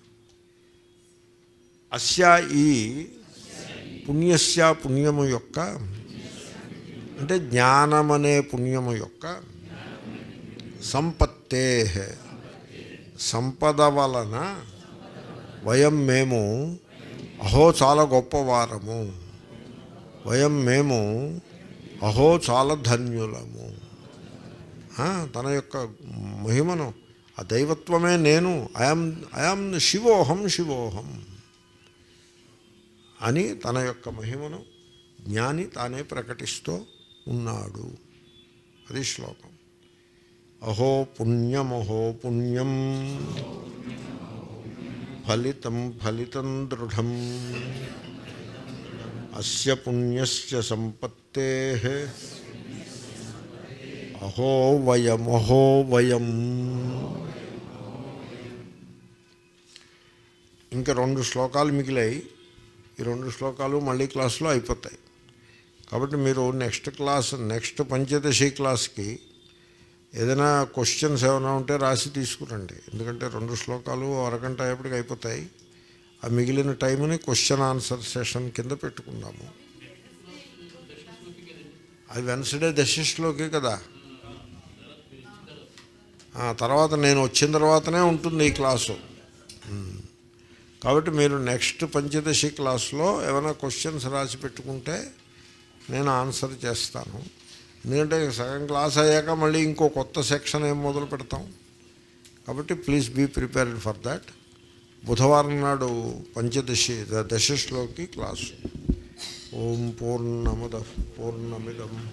అస్యా ఈ పుణ్యస్య పుణ్యము యొక్క అంటే జ్ఞానమనే పుణ్యము యొక్క సంపత్తే. సంపద వలన వయం మేము అహో చాలా గొప్పవారము వయం మేము అహో చాలా ధన్యులము. తన యొక్క మహిమను ఆ దైవత్వమే నేను ఐఎమ్ ఐఎమ్ శివోహం శివోహం అని తన యొక్క మహిమను జ్ఞాని తానే ప్రకటిస్తూ ఉన్నాడు. అది శ్లోకం. అహో పుణ్యమహో పుణ్యం. ఫలితం ఫలితం దృఢం. అస్య పుణ్యస్య సంపత్తే. అహో వయం అహో వయం ఇంకా రెండు శ్లోకాలు మిగిలాయి. ఈ రెండు శ్లోకాలు మళ్ళీ క్లాస్లో అయిపోతాయి. కాబట్టి మీరు నెక్స్ట్ క్లాస్ నెక్స్ట్ పంచదశి క్లాస్కి ఏదైనా క్వశ్చన్స్ ఏమైనా ఉంటే రాసి తీసుకురండి. ఎందుకంటే రెండు శ్లోకాలు అరగంట అయ్యేప్పటికి అయిపోతాయి. ఆ మిగిలిన టైంని క్వశ్చన్ ఆన్సర్ సెషన్ కింద పెట్టుకుందాము. అది వెన్స్డే దశలోకి కదా. తర్వాత నేను వచ్చిన తర్వాతనే ఉంటుంది ఈ క్లాసు. కాబట్టి మీరు నెక్స్ట్ పంచదశి క్లాస్లో ఏమైనా క్వశ్చన్స్ రాసి పెట్టుకుంటే నేను ఆన్సర్ చేస్తాను. ఎందుకంటే సగం క్లాస్ అయ్యాక మళ్ళీ ఇంకో కొత్త సెక్షన్ ఏం మొదలు పెడతాం. కాబట్టి please be prepared for that. బుధవారం నాడు పంచదశి ద- దశలోకి క్లాసు. ఓం పూర్ణముద పూర్ణమిదం.